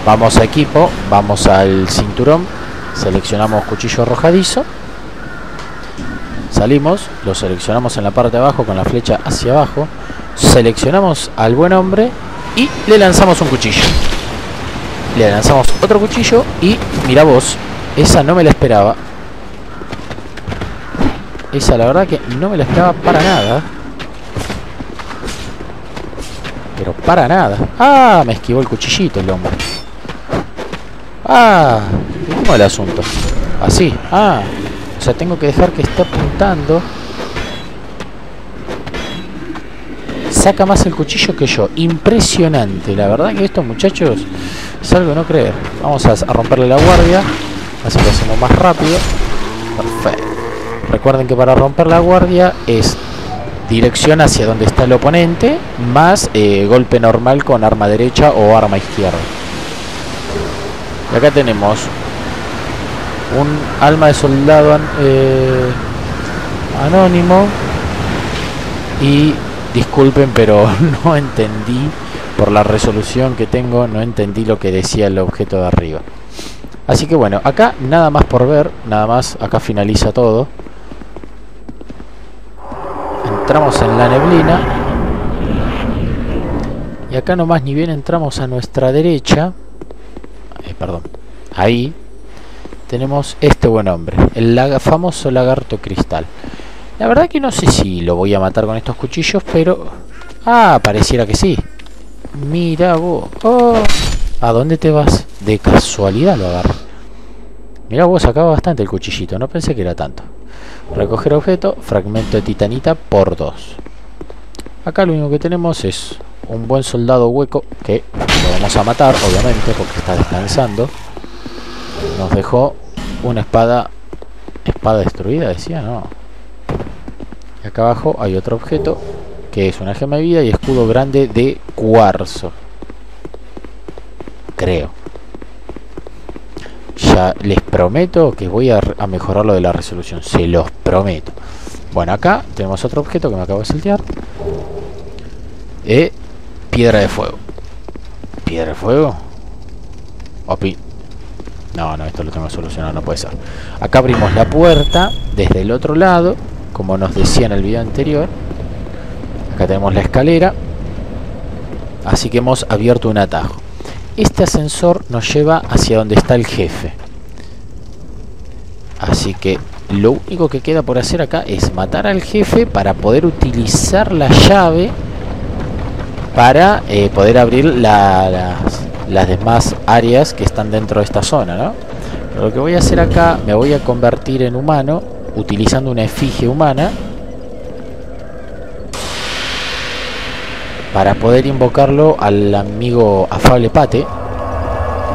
Vamos a equipo, vamos al cinturón, seleccionamos cuchillo arrojadizo. Salimos, lo seleccionamos en la parte de abajo con la flecha hacia abajo. Seleccionamos al buen hombre y le lanzamos un cuchillo. Le lanzamos otro cuchillo y mira vos, esa no me la esperaba. Esa la verdad que no me la esperaba para nada. Pero para nada. Ah, me esquivó el cuchillito el hombre. Ah, ¿cómo el asunto? Así, ah. O sea, tengo que dejar que esté apuntando. Saca más el cuchillo que yo. Impresionante. La verdad que estos muchachos es algo no creer. Vamos a romperle la guardia. Así lo hacemos más rápido. Perfecto. Recuerden que para romper la guardia es dirección hacia donde está el oponente, más eh, golpe normal con arma derecha o arma izquierda. Y acá tenemos un alma de soldado eh, anónimo. Y disculpen pero no entendí por la resolución que tengo no entendí lo que decía el objeto de arriba. Así que bueno acá nada más por ver nada más acá finaliza todo entramos en la neblina. Y acá nomás ni bien entramos a nuestra derecha. Eh, perdón. Ahí tenemos este buen hombre el famoso lagarto cristal. La verdad que no sé si lo voy a matar con estos cuchillos pero ah pareciera que sí. Mira vos. Oh. a dónde te vas de casualidad lo agarro mira vos acaba bastante el cuchillito no pensé que era tanto Recoger objeto, fragmento de titanita por 2. Acá lo único que tenemos es un buen soldado hueco que lo vamos a matar, obviamente, porque está descansando. Nos dejó una espada... Espada destruida, decía, no. Y acá abajo hay otro objeto que es una gema de vida y escudo grande de cuarzo. Creo les prometo que voy a, mejorar lo de la resolución. Se los prometo. Bueno, acá tenemos otro objeto que me acabo de saltear. Eh, piedra de fuego. ¿Piedra de fuego? Opi. No, no, esto lo tengo solucionado, no puede ser. Acá abrimos la puerta desde el otro lado, como nos decía en el video anterior. Acá tenemos la escalera. Así que hemos abierto un atajo. Este ascensor nos lleva hacia donde está el jefe. Así que lo único que queda por hacer acá es matar al jefe para poder utilizar la llave para eh, poder abrir las, demás áreas que están dentro de esta zona, ¿no? lo que voy a hacer acá, me voy a convertir en humano utilizando una efigie humana para poder invocarlo al amigo afable Pate.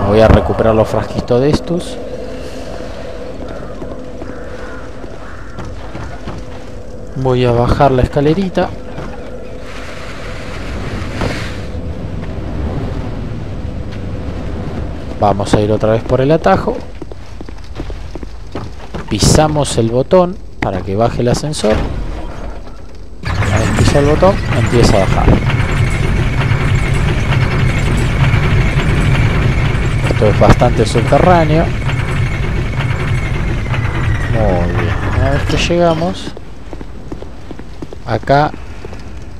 Voy a recuperar los frasquitos de estos. Voy a bajar la escalerita. Vamos a ir otra vez por el atajo. Pisamos el botón para que baje el ascensor. Una vez pisa el botón, empieza a bajar. es bastante subterráneo. Muy bien. Una vez que llegamos, acá,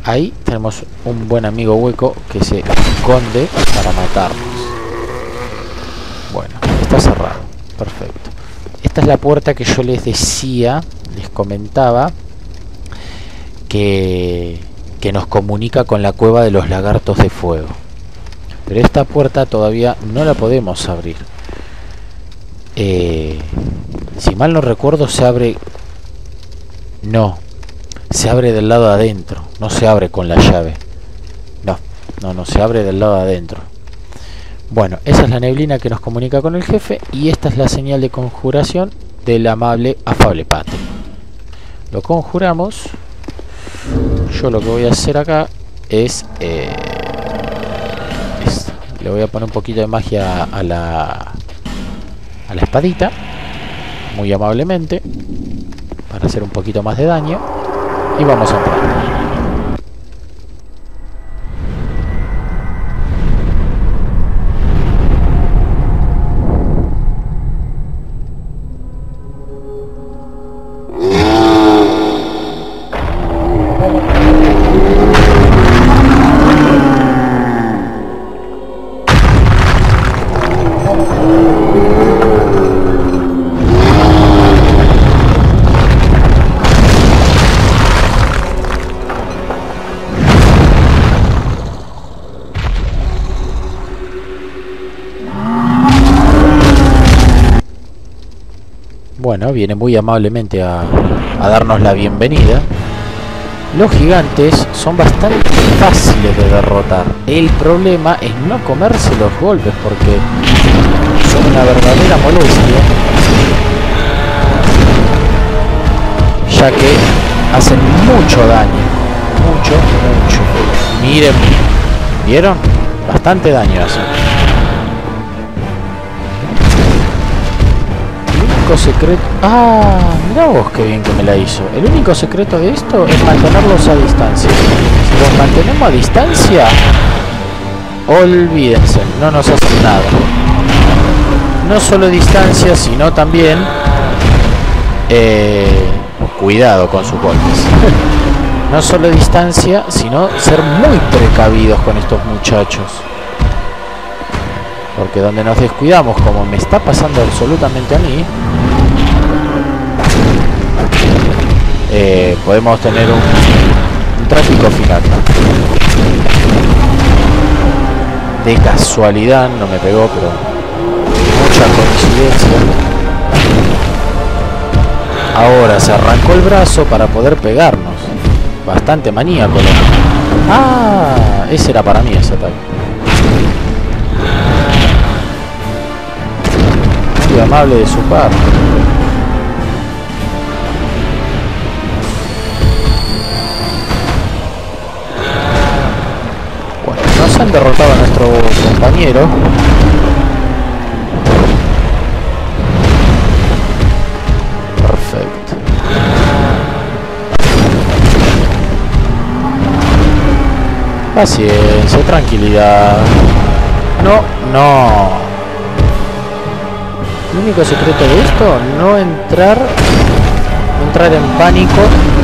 ahí tenemos un buen amigo hueco que se esconde para matarnos. Bueno, está cerrado. Perfecto. Esta es la puerta que yo les decía, les comentaba, que, que nos comunica con la cueva de los lagartos de fuego. Pero esta puerta todavía no la podemos abrir. Eh, si mal no recuerdo se abre... No. Se abre del lado de adentro. No se abre con la llave. No. No, no. Se abre del lado de adentro. Bueno, esa es la neblina que nos comunica con el jefe. Y esta es la señal de conjuración del amable afable pate. Lo conjuramos. Yo lo que voy a hacer acá es... Eh, Le voy a poner un poquito de magia a la a la espadita, muy amablemente, para hacer un poquito más de daño. Y vamos a entrar. Bueno, viene muy amablemente a, darnos la bienvenida. Los gigantes son bastante fáciles de derrotar. El problema es no comerse los golpes porque son una verdadera molestia. Ya que hacen mucho daño. Mucho, mucho. Miren, ¿vieron? Bastante daño hacen. Secreto... Ah, mira vos qué bien que me la hizo. El único secreto de esto es mantenerlos a distancia. Si los mantenemos a distancia, olvídense, no nos hacen nada. No solo distancia, sino también... Eh, cuidado con sus golpes. no solo distancia, sino ser muy precavidos con estos muchachos. Porque donde nos descuidamos, como me está pasando absolutamente a mí, eh, podemos tener un, tráfico final. De casualidad, no me pegó, pero mucha coincidencia. Ahora se arrancó el brazo para poder pegarnos. Bastante maníaco. Ah, ese era para mí ese ataque. Muy amable de su parte. Han derrotado a nuestro compañero. Perfecto. Paciencia, tranquilidad. No, no. El único secreto de esto, no entrar, entrar en pánico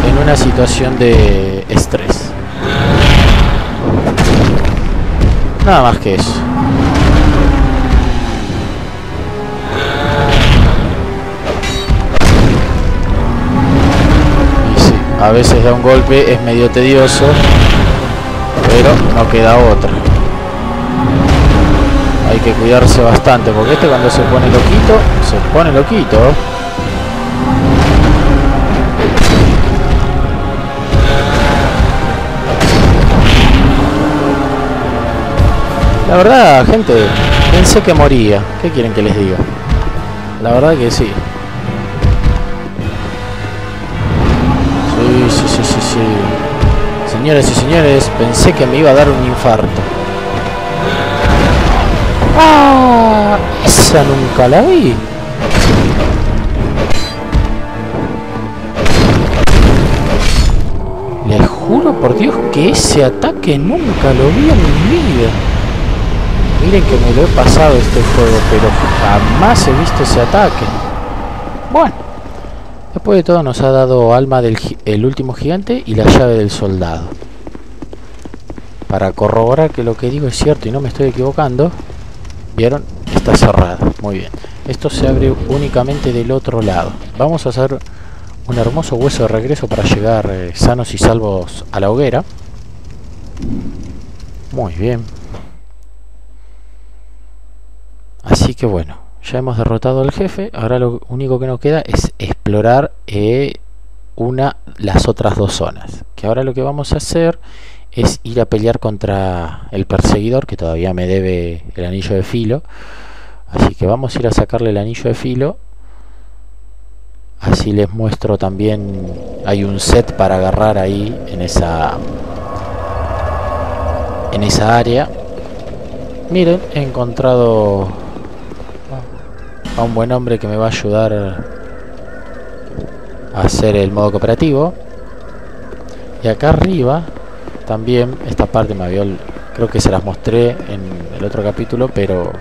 en una situación de estrés. Nada más que eso. Y a veces da un golpe, es medio tedioso, pero no queda otra. Hay que cuidarse bastante, porque este cuando se pone loquito, se pone loquito. La verdad, gente, pensé que moría. ¿Qué quieren que les diga? La verdad que sí. Sí, sí, sí, sí, sí. Señores y señores, pensé que me iba a dar un infarto. ¡Ah! Esa nunca la vi. Les juro por Dios que ese ataque nunca lo vi en mi vida. Miren que me lo he pasado este juego, pero jamás he visto ese ataque. Bueno, después de todo nos ha dado alma del el último gigante y la llave del soldado. Para corroborar que lo que digo es cierto y no me estoy equivocando, ¿vieron? Está cerrado. Muy bien. Esto se abre únicamente del otro lado. Vamos a hacer un hermoso hueso de regreso para llegar eh, sanos y salvos a la hoguera. Muy bien. Así que bueno, ya hemos derrotado al jefe. Ahora lo único que nos queda es explorar eh, una, las otras dos zonas. Que ahora lo que vamos a hacer es ir a pelear contra el perseguidor que todavía me debe el anillo de filo. Así que vamos a ir a sacarle el anillo de filo. Así les muestro también, hay un set para agarrar ahí en esa en esa área Miren, he encontrado a un buen hombre que me va a ayudar a hacer el modo cooperativo. Y acá arriba también esta parte me había creo que se las mostré en el otro capítulo, pero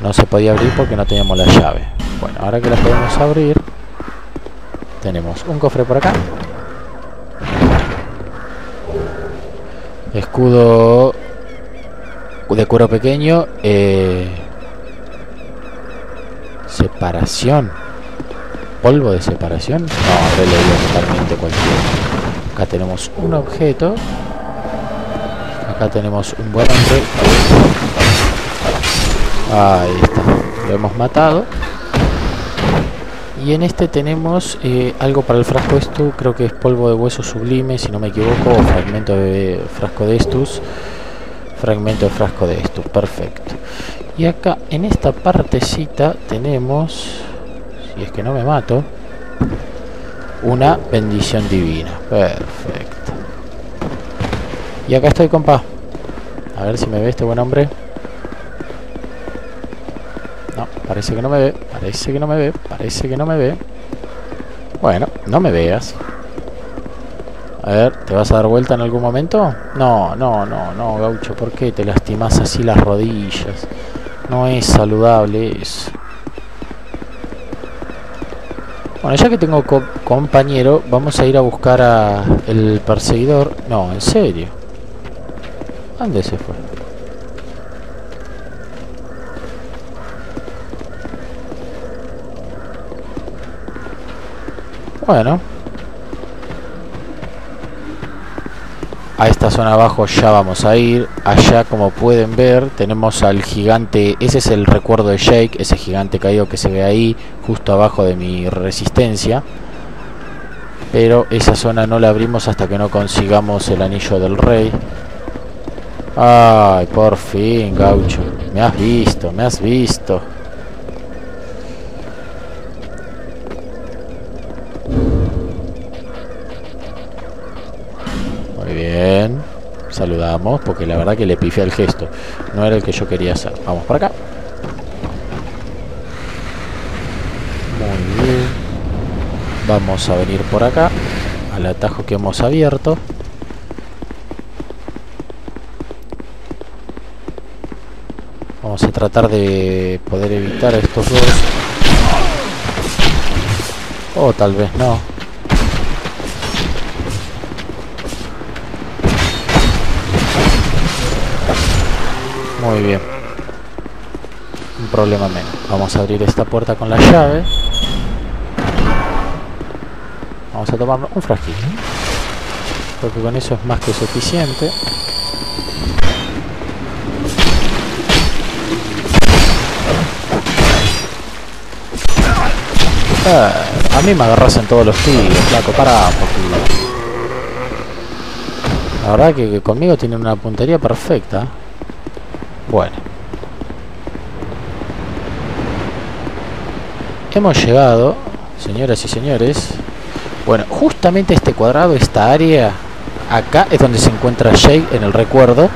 no se podía abrir porque no teníamos la llave. Bueno, ahora que la podemos abrir, tenemos un cofre por acá. Escudo de cuero pequeño. Eh, separación. Polvo de separación. No, totalmente cualquier. Acá tenemos un objeto. Acá tenemos un buen hombre. Ahí está. Lo hemos matado. Y en este tenemos eh, algo para el frasco esto, creo que es polvo de hueso sublime, si no me equivoco, o fragmento de frasco de estus. Fragmento de frasco de estus, perfecto. Y acá en esta partecita tenemos, si es que no me mato, una bendición divina. Perfecto. Y acá estoy, compa. A ver si me ve este buen hombre. No, parece que no me ve. Parece que no me ve. Parece que no me ve. Bueno, no me veas. A ver, ¿te vas a dar vuelta en algún momento? No, no, no, no, gaucho. ¿Por qué te lastimas así las rodillas? No es saludable eso. Bueno, ya que tengo compañero, vamos a ir a buscar a el perseguidor. No, en serio. ¿Dónde se fue? Bueno. A esta zona abajo ya vamos a ir. Allá, como pueden ver, tenemos al gigante. Ese es el recuerdo de Jake, ese gigante caído que se ve ahí, justo abajo de mi resistencia. Pero esa zona no la abrimos hasta que no consigamos el anillo del rey. Ay, por fin, gaucho. Me has visto, me has visto. Saludamos, porque la verdad que le pifé el gesto. No era el que yo quería hacer. Vamos por acá. Muy bien. Vamos a venir por acá. Al atajo que hemos abierto. Vamos a tratar de poder evitar estos dos. O tal vez no. Muy bien. Un problema menos. Vamos a abrir esta puerta con la llave. Vamos a tomar un frasquito. Porque con eso es más que suficiente. Ah, a mí me agarras en todos los tiros, flaco, para porque... La verdad que conmigo tiene una puntería perfecta. Bueno. Hemos llegado, señoras y señores. Bueno, justamente este cuadrado, esta área, acá es donde se encuentra Jake en el recuerdo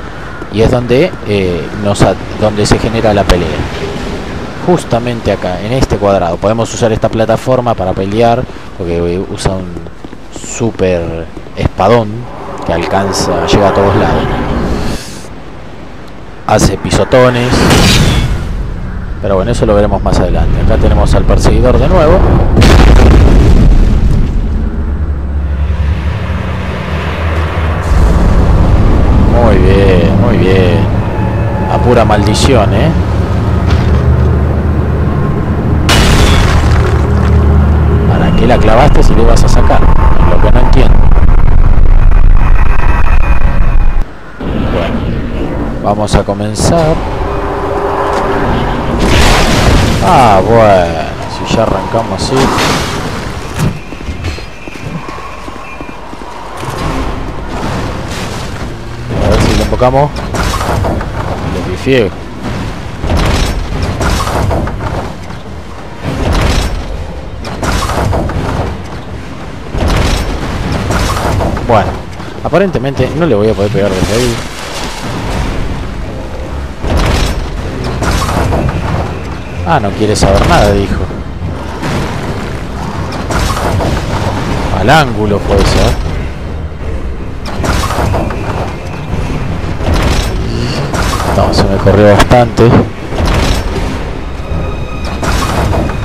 y es donde, eh, nos donde se genera la pelea. Justamente acá, en este cuadrado. Podemos usar esta plataforma para pelear, porque usa un super espadón que alcanza, llega a todos lados hace pisotones. Pero bueno, eso lo veremos más adelante. Acá tenemos al perseguidor de nuevo. Muy bien, muy bien. A pura maldición, ¿eh? ¿Para qué la clavaste si le vas a sacar? Vamos a comenzar. Ah, bueno, si ya arrancamos así. A ver si lo enfocamos. Lo pifié. Bueno, aparentemente no le voy a poder pegar desde ahí. Ah, no quiere saber nada, dijo. Al ángulo puede ser. No, se me corrió bastante.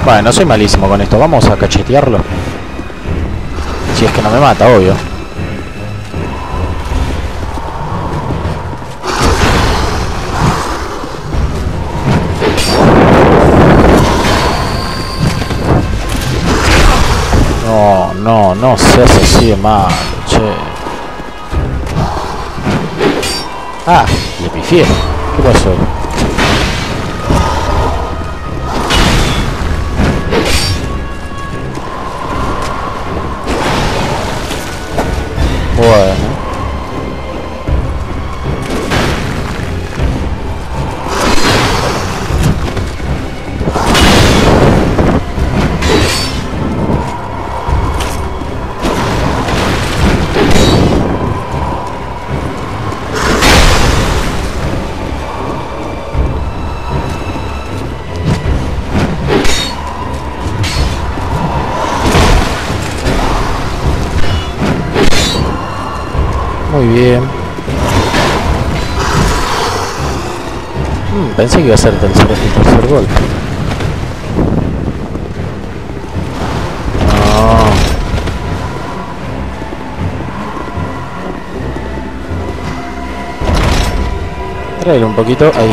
Bueno, soy malísimo con esto. Vamos a cachetearlo. Si es que no me mata, obvio. No, no, seas así de mal, che. Ah, le pifié. ¿Qué pasó? Mm, pensé que iba a ser el tercer, golpe. No. Traer un poquito ahí.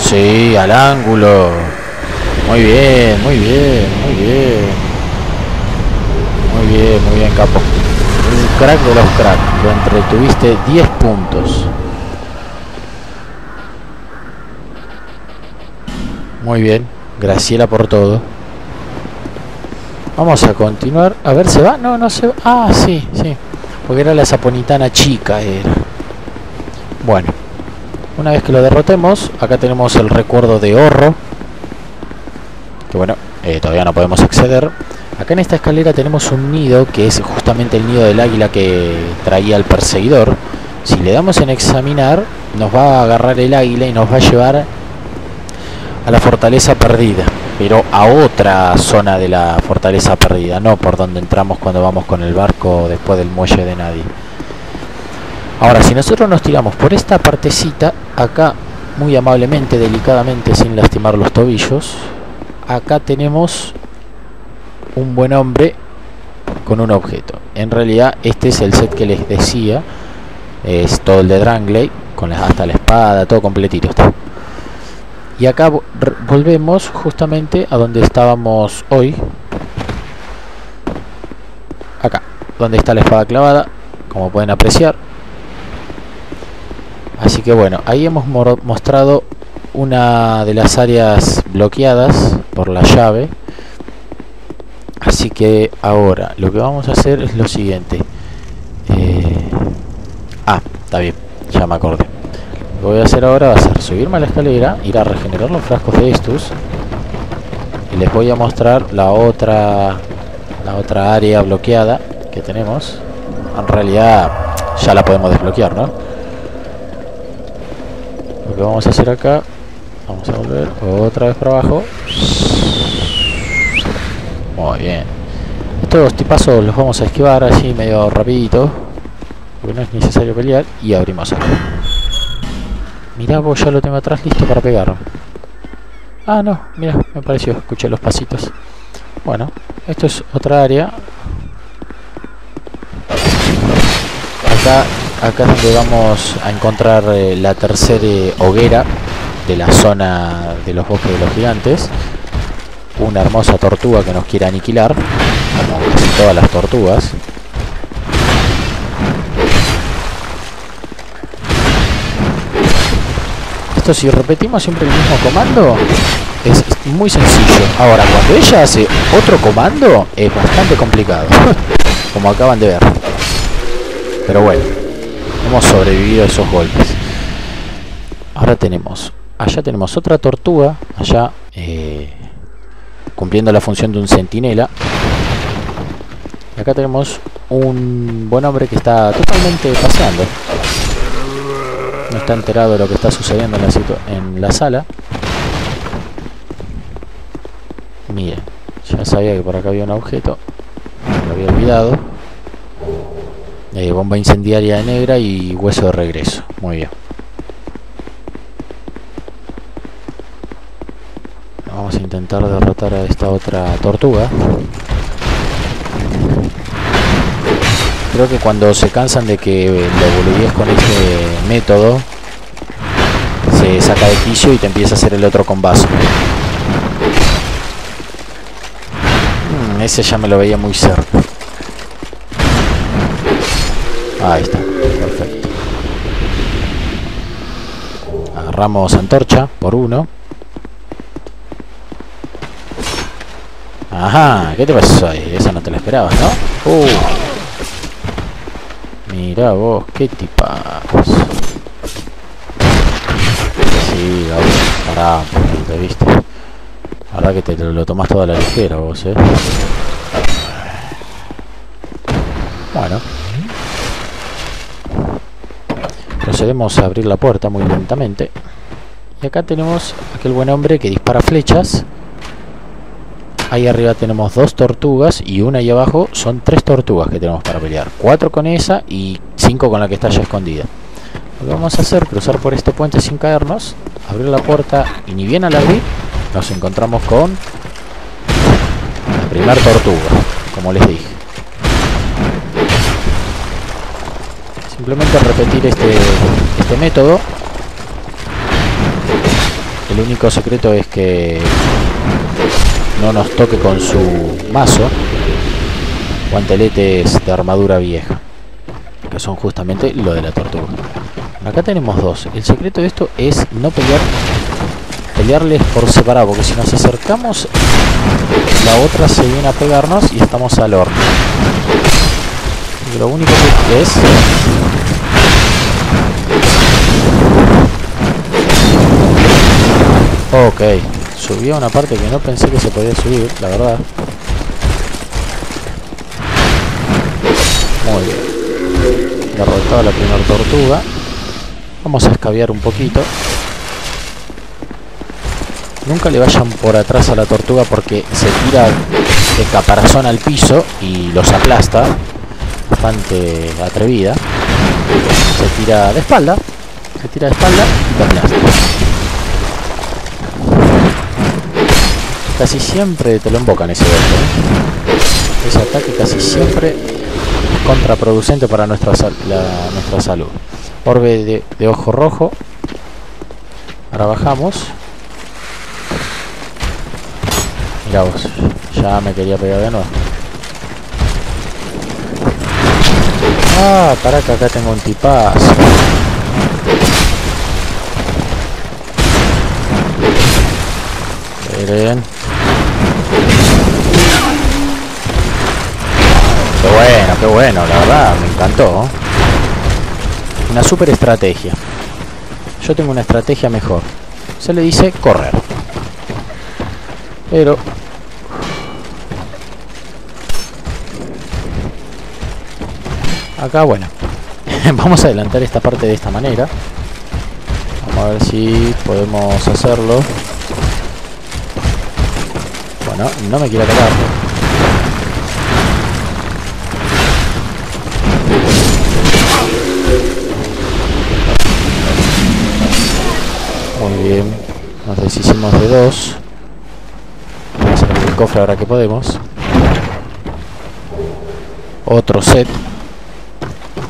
Sí, al ángulo. Muy bien, muy bien, muy bien. Muy bien, muy bien, capo. Un crack de los cracks. Lo entretuviste 10 puntos. Muy bien. Graciela por todo. Vamos a continuar. A ver, ¿se va? No, no se va. Ah, sí, sí. Porque era la saponitana chica. Era. Bueno. Una vez que lo derrotemos, acá tenemos el recuerdo de Horro. Que bueno, eh, todavía no podemos acceder. Acá en esta escalera tenemos un nido que es justamente el nido del águila que traía el perseguidor. Si le damos en examinar, nos va a agarrar el águila y nos va a llevar a la fortaleza perdida. Pero a otra zona de la fortaleza perdida, no por donde entramos cuando vamos con el barco después del muelle de nadie. Ahora, si nosotros nos tiramos por esta partecita, acá muy amablemente, delicadamente, sin lastimar los tobillos, acá tenemos un buen hombre con un objeto. En realidad este es el set que les decía. Es todo el de Drangley, con hasta la espada, todo completito. Y acá volvemos justamente a donde estábamos hoy. Acá, donde está la espada clavada, como pueden apreciar. Así que bueno, ahí hemos mostrado una de las áreas bloqueadas por la llave Así que ahora lo que vamos a hacer es lo siguiente. Eh... Ah, está bien, ya me acordé. Lo que voy a hacer ahora va a ser subirme a la escalera, ir a regenerar los frascos de estos y les voy a mostrar la otra la otra área bloqueada que tenemos. En realidad ya la podemos desbloquear, ¿no? Lo que vamos a hacer acá, vamos a volver otra vez para abajo. Muy bien. Estos tipazos los vamos a esquivar así medio rapidito. Porque no es necesario pelear. Y abrimos acá. Mirá vos, ya lo tengo atrás listo para pegar. Ah, no, mira, me pareció, escuché los pasitos. Bueno, esto es otra área. Acá, acá es donde vamos a encontrar eh, la tercera hoguera de la zona de los bosques de los gigantes una hermosa tortuga que nos quiere aniquilar, como todas las tortugas. Si repetimos siempre el mismo comando, es muy sencillo. Ahora, cuando ella hace otro comando, es bastante complicado, como acaban de ver. Pero bueno, hemos sobrevivido a esos golpes. Ahora tenemos, allá tenemos otra tortuga, allá... Eh, cumpliendo la función de un centinela. Acá tenemos un buen hombre que está totalmente paseando. Está enterado de lo que está sucediendo en la, en la sala. Miren, ya sabía que por acá había un objeto. Lo había olvidado. Eh, bomba incendiaria negra y hueso de regreso. Muy bien. Vamos a intentar derrotar a esta otra tortuga. Creo que cuando se cansan de que lo boludíes con este método, se saca de quicio y te empieza a hacer el otro con vaso. Mm, ese ya me lo veía muy cerca. Ahí está, perfecto. Agarramos antorcha por uno. Ajá, ¿qué te pasó ahí? Esa no te la esperabas, ¿no? Uh. Mira vos, qué tipas. Sí, pará, te viste. La verdad que te lo tomas toda la ligera vos, eh. Bueno. Procedemos a abrir la puerta muy lentamente. Y acá tenemos aquel buen hombre que dispara flechas. Ahí arriba tenemos dos tortugas y una ahí abajo son tres tortugas que tenemos para pelear. Cuatro con esa y cinco con la que está ya escondida. Lo que vamos a hacer, cruzar por este puente sin caernos, abrir la puerta y ni bien al abrir nos encontramos con la primera tortuga, como les dije. Simplemente repetir este, este método. El único secreto es que no nos toque con su mazo. Guanteletes de armadura vieja que son justamente lo de la tortuga. Acá tenemos dos. El secreto de esto es no pelear pelearles por separado porque si nos acercamos la otra se viene a pegarnos y estamos al horno. Lo único que es ok Subí a una parte que no pensé que se podía subir, la verdad. Muy bien. Derrotado la primera tortuga. Vamos a escabiar un poquito. Nunca le vayan por atrás a la tortuga porque se tira de caparazón al piso y los aplasta. Bastante atrevida. Se tira de espalda. Se tira de espalda y te aplasta. Casi siempre te lo embocan ese golpe. ¿eh? Ese ataque casi siempre contraproducente para nuestra, nuestra salud. Orbe de, ojo rojo. Ahora bajamos. Mira vos, ya me quería pegar de nuevo. Ah, para que acá tengo un tipazo. Miren. Qué bueno, qué bueno, la verdad, me encantó. Una super estrategia. Yo tengo una estrategia mejor. Se le dice correr. Pero... Acá, bueno. Vamos a adelantar esta parte de esta manera. Vamos a ver si podemos hacerlo. Bueno, no me quiero atacar. Bien. Nos deshicimos de dos. Vamos a abrir el cofre ahora que podemos. Otro set.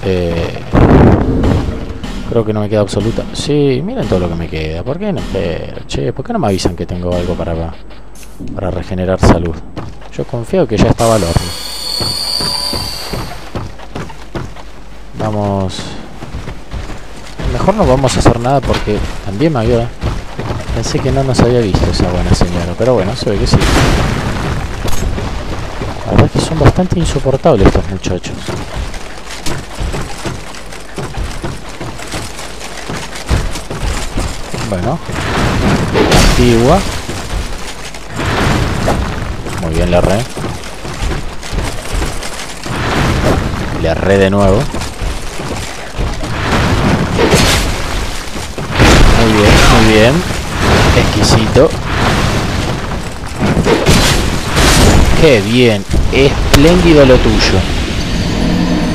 Eh, creo que no me queda absoluta. Sí, miren todo lo que me queda. ¿Por qué no? che, ¿por qué no me avisan que tengo algo para, para regenerar salud? Yo confío que ya estaba al. Vamos Mejor no vamos a hacer nada porque también me ayuda. Pensé que no nos había visto esa buena señora, pero bueno, se ve que sí. La verdad es que son bastante insoportables estos muchachos. Bueno, antigua. Muy bien, le re. Le re de nuevo. Muy bien, muy bien. Exquisito. Qué bien, espléndido lo tuyo.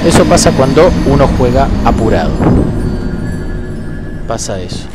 Eso pasa cuando uno juega apurado. Pasa eso.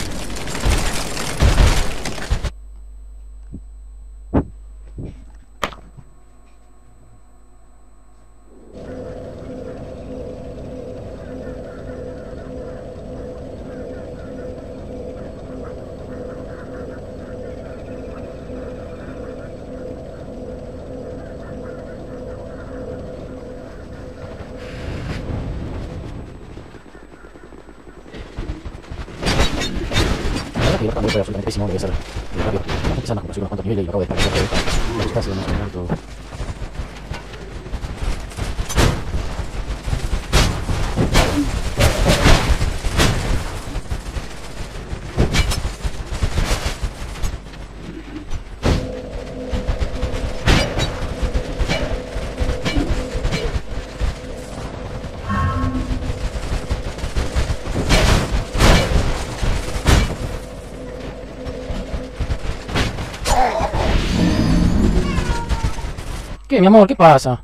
El cambio fue absolutamente pésimo, debe ser eh, rápido. Empezando a conseguir unos cuantos niveles y acabo de casos, no. Mi amor? ¿Qué pasa?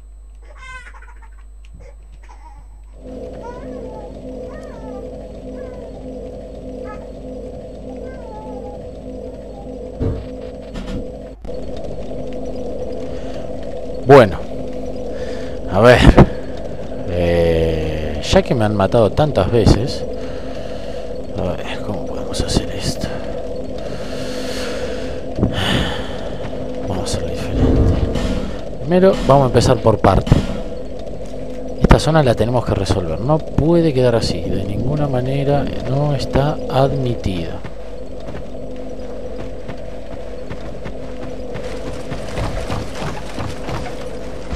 Bueno, a ver, eh, ya que me han matado tantas veces, Primero, vamos a empezar por parte. Esta zona la tenemos que resolver, no puede quedar así, de ninguna manera no está admitida.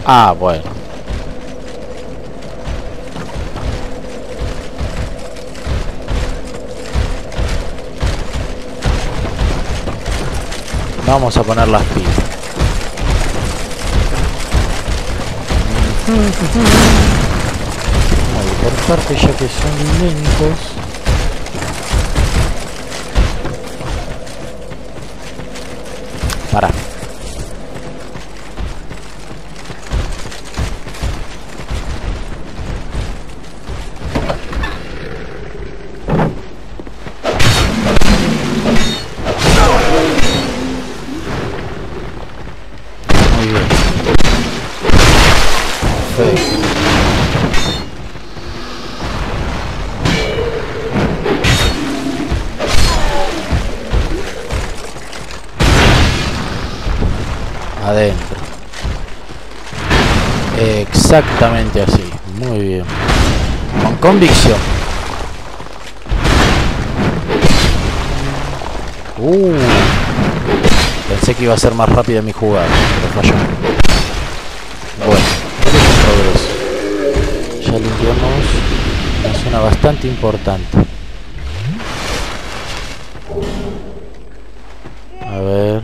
Ah, bueno. Vamos a poner las pilas. Vale, por parte ya que son lentos. Para. Ser más rápida mi jugada, pero falló. Bueno, progreso. Ya limpiamos una zona bastante importante. A ver.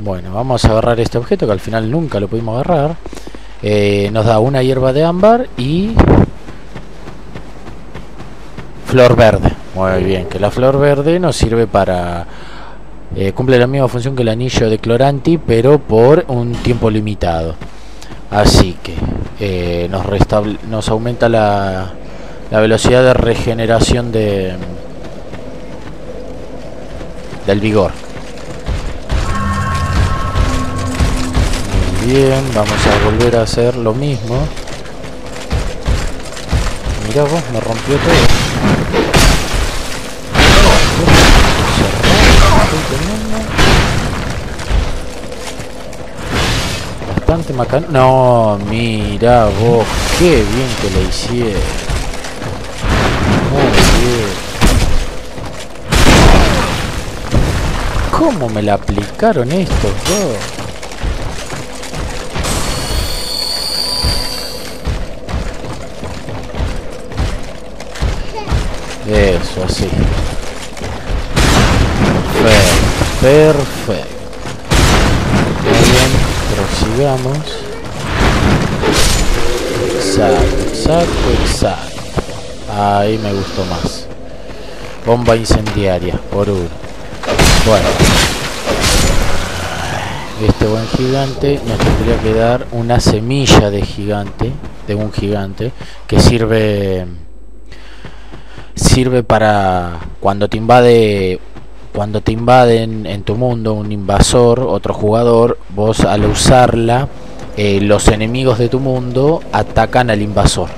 Bueno, vamos a agarrar este objeto que al final nunca lo pudimos agarrar. Eh, nos da una hierba de ámbar y flor verde. Muy bien, que la flor verde nos sirve para... eh, cumple la misma función que el anillo de Cloranti, pero por un tiempo limitado. Así que eh, nos, nos aumenta la, la velocidad de regeneración de del vigor. Muy bien, vamos a volver a hacer lo mismo. Mira vos, me rompió todo. No, mira vos, qué bien que le hicieron. Muy bien. ¿Cómo me la aplicaron estos dos? Eso, así. Perfecto, Exacto, exacto, exacto. Ahí me gustó más. Bomba incendiaria, por uno. Bueno. este buen gigante nos tendría que dar una semilla de gigante, de un gigante, que sirve sirve para cuando te invade cuando te invaden en tu mundo un invasor, otro jugador, vos al usarla, eh, los enemigos de tu mundo atacan al invasor.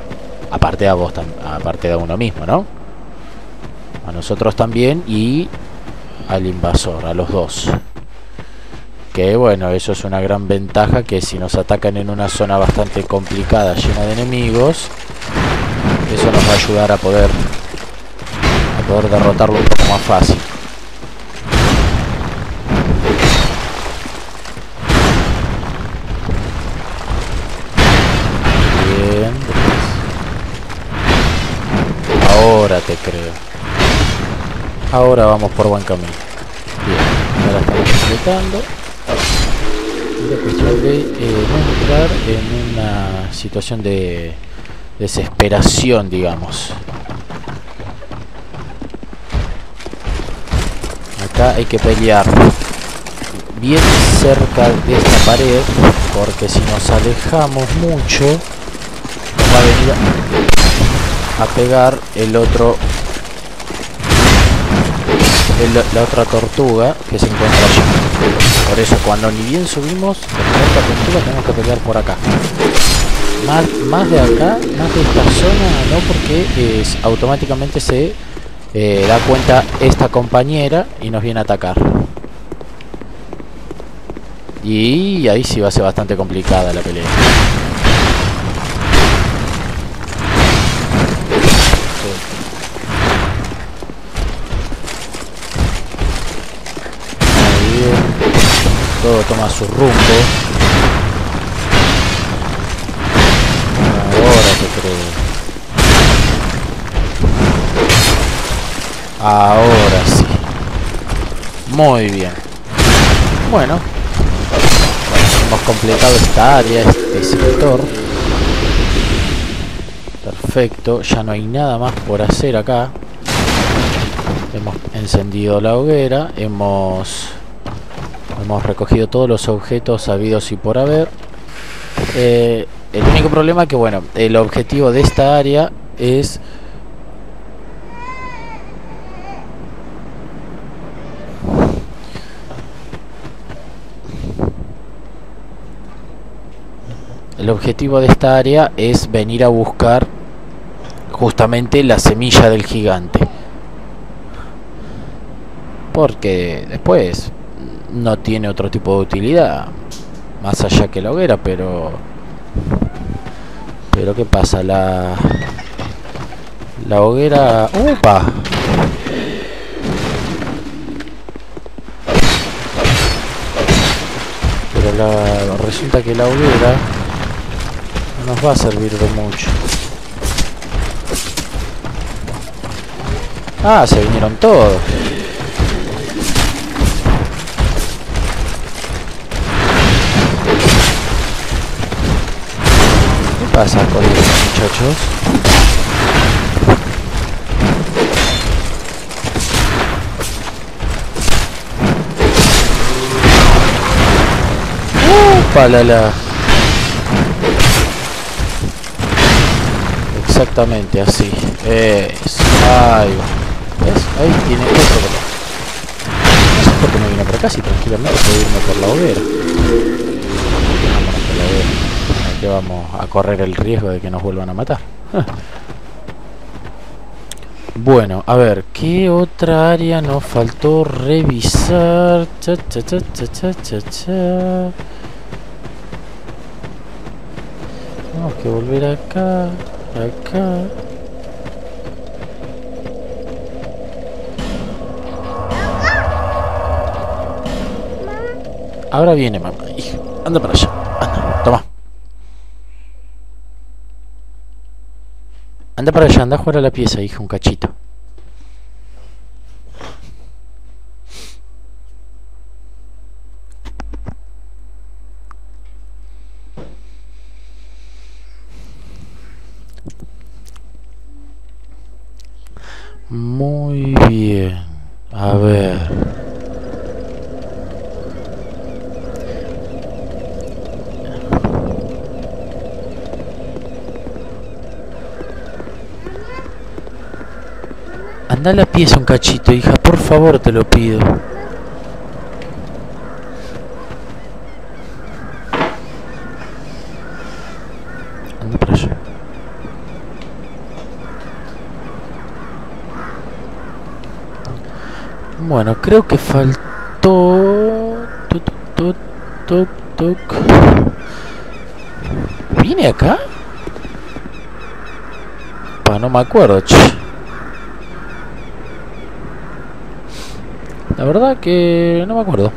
Aparte de vos, aparte de uno mismo, ¿no? A nosotros también y al invasor, a los dos. Que bueno, eso es una gran ventaja que si nos atacan en una zona bastante complicada, llena de enemigos, eso nos va a ayudar a poder a poder derrotarlo un poco más fácil. Ahora te creo. Ahora vamos por buen camino. Bien, ahora estamos completando. Cuestión de eh, entrar en una situación de desesperación, digamos. Acá hay que pelear bien cerca de esta pared, porque si nos alejamos mucho, va a venir a pegar el otro la otra tortuga que se encuentra allí. Por eso cuando ni bien subimos esta tortuga tenemos que pelear por acá. Más, más de acá, más de esta zona, no porque es, automáticamente se eh, da cuenta esta compañera y nos viene a atacar. Y ahí sí va a ser bastante complicada la pelea. Todo toma su rumbo. Ahora te creo. Ahora sí. Muy bien. Bueno. Hemos completado esta área, este sector. Perfecto. Ya no hay nada más por hacer acá. Hemos encendido la hoguera. Hemos Hemos recogido todos los objetos habidos y por haber. Eh, el único problema que, bueno, el objetivo de esta área es... El objetivo de esta área es venir a buscar justamente la semilla del gigante. Porque después no tiene otro tipo de utilidad más allá que la hoguera pero pero qué pasa la la hoguera upa pero la, resulta que la hoguera no nos va a servir de mucho. Ah se vinieron todos pasa con los muchachos? la Exactamente así. Es. Ahí ¿Ves? Ahí tiene otro No sé por qué no vino por acá si tranquilamente puedo irme por la hoguera vamos a correr el riesgo de que nos vuelvan a matar. bueno, a ver, ¿qué otra área nos faltó revisar? Cha, cha, cha, Tenemos que volver acá, acá. Ahora viene mamá. Anda para allá. Anda, toma. Anda para allá, anda a jugar a la pieza, hijo, un cachito. Muy bien. A ver. Anda la pieza un cachito, hija, por favor te lo pido. Anda para allá. Bueno, creo que faltó... Tuc, tuc, tuc, tuc. ¿Vine acá? Pa, no me acuerdo, che. La verdad que no me acuerdo.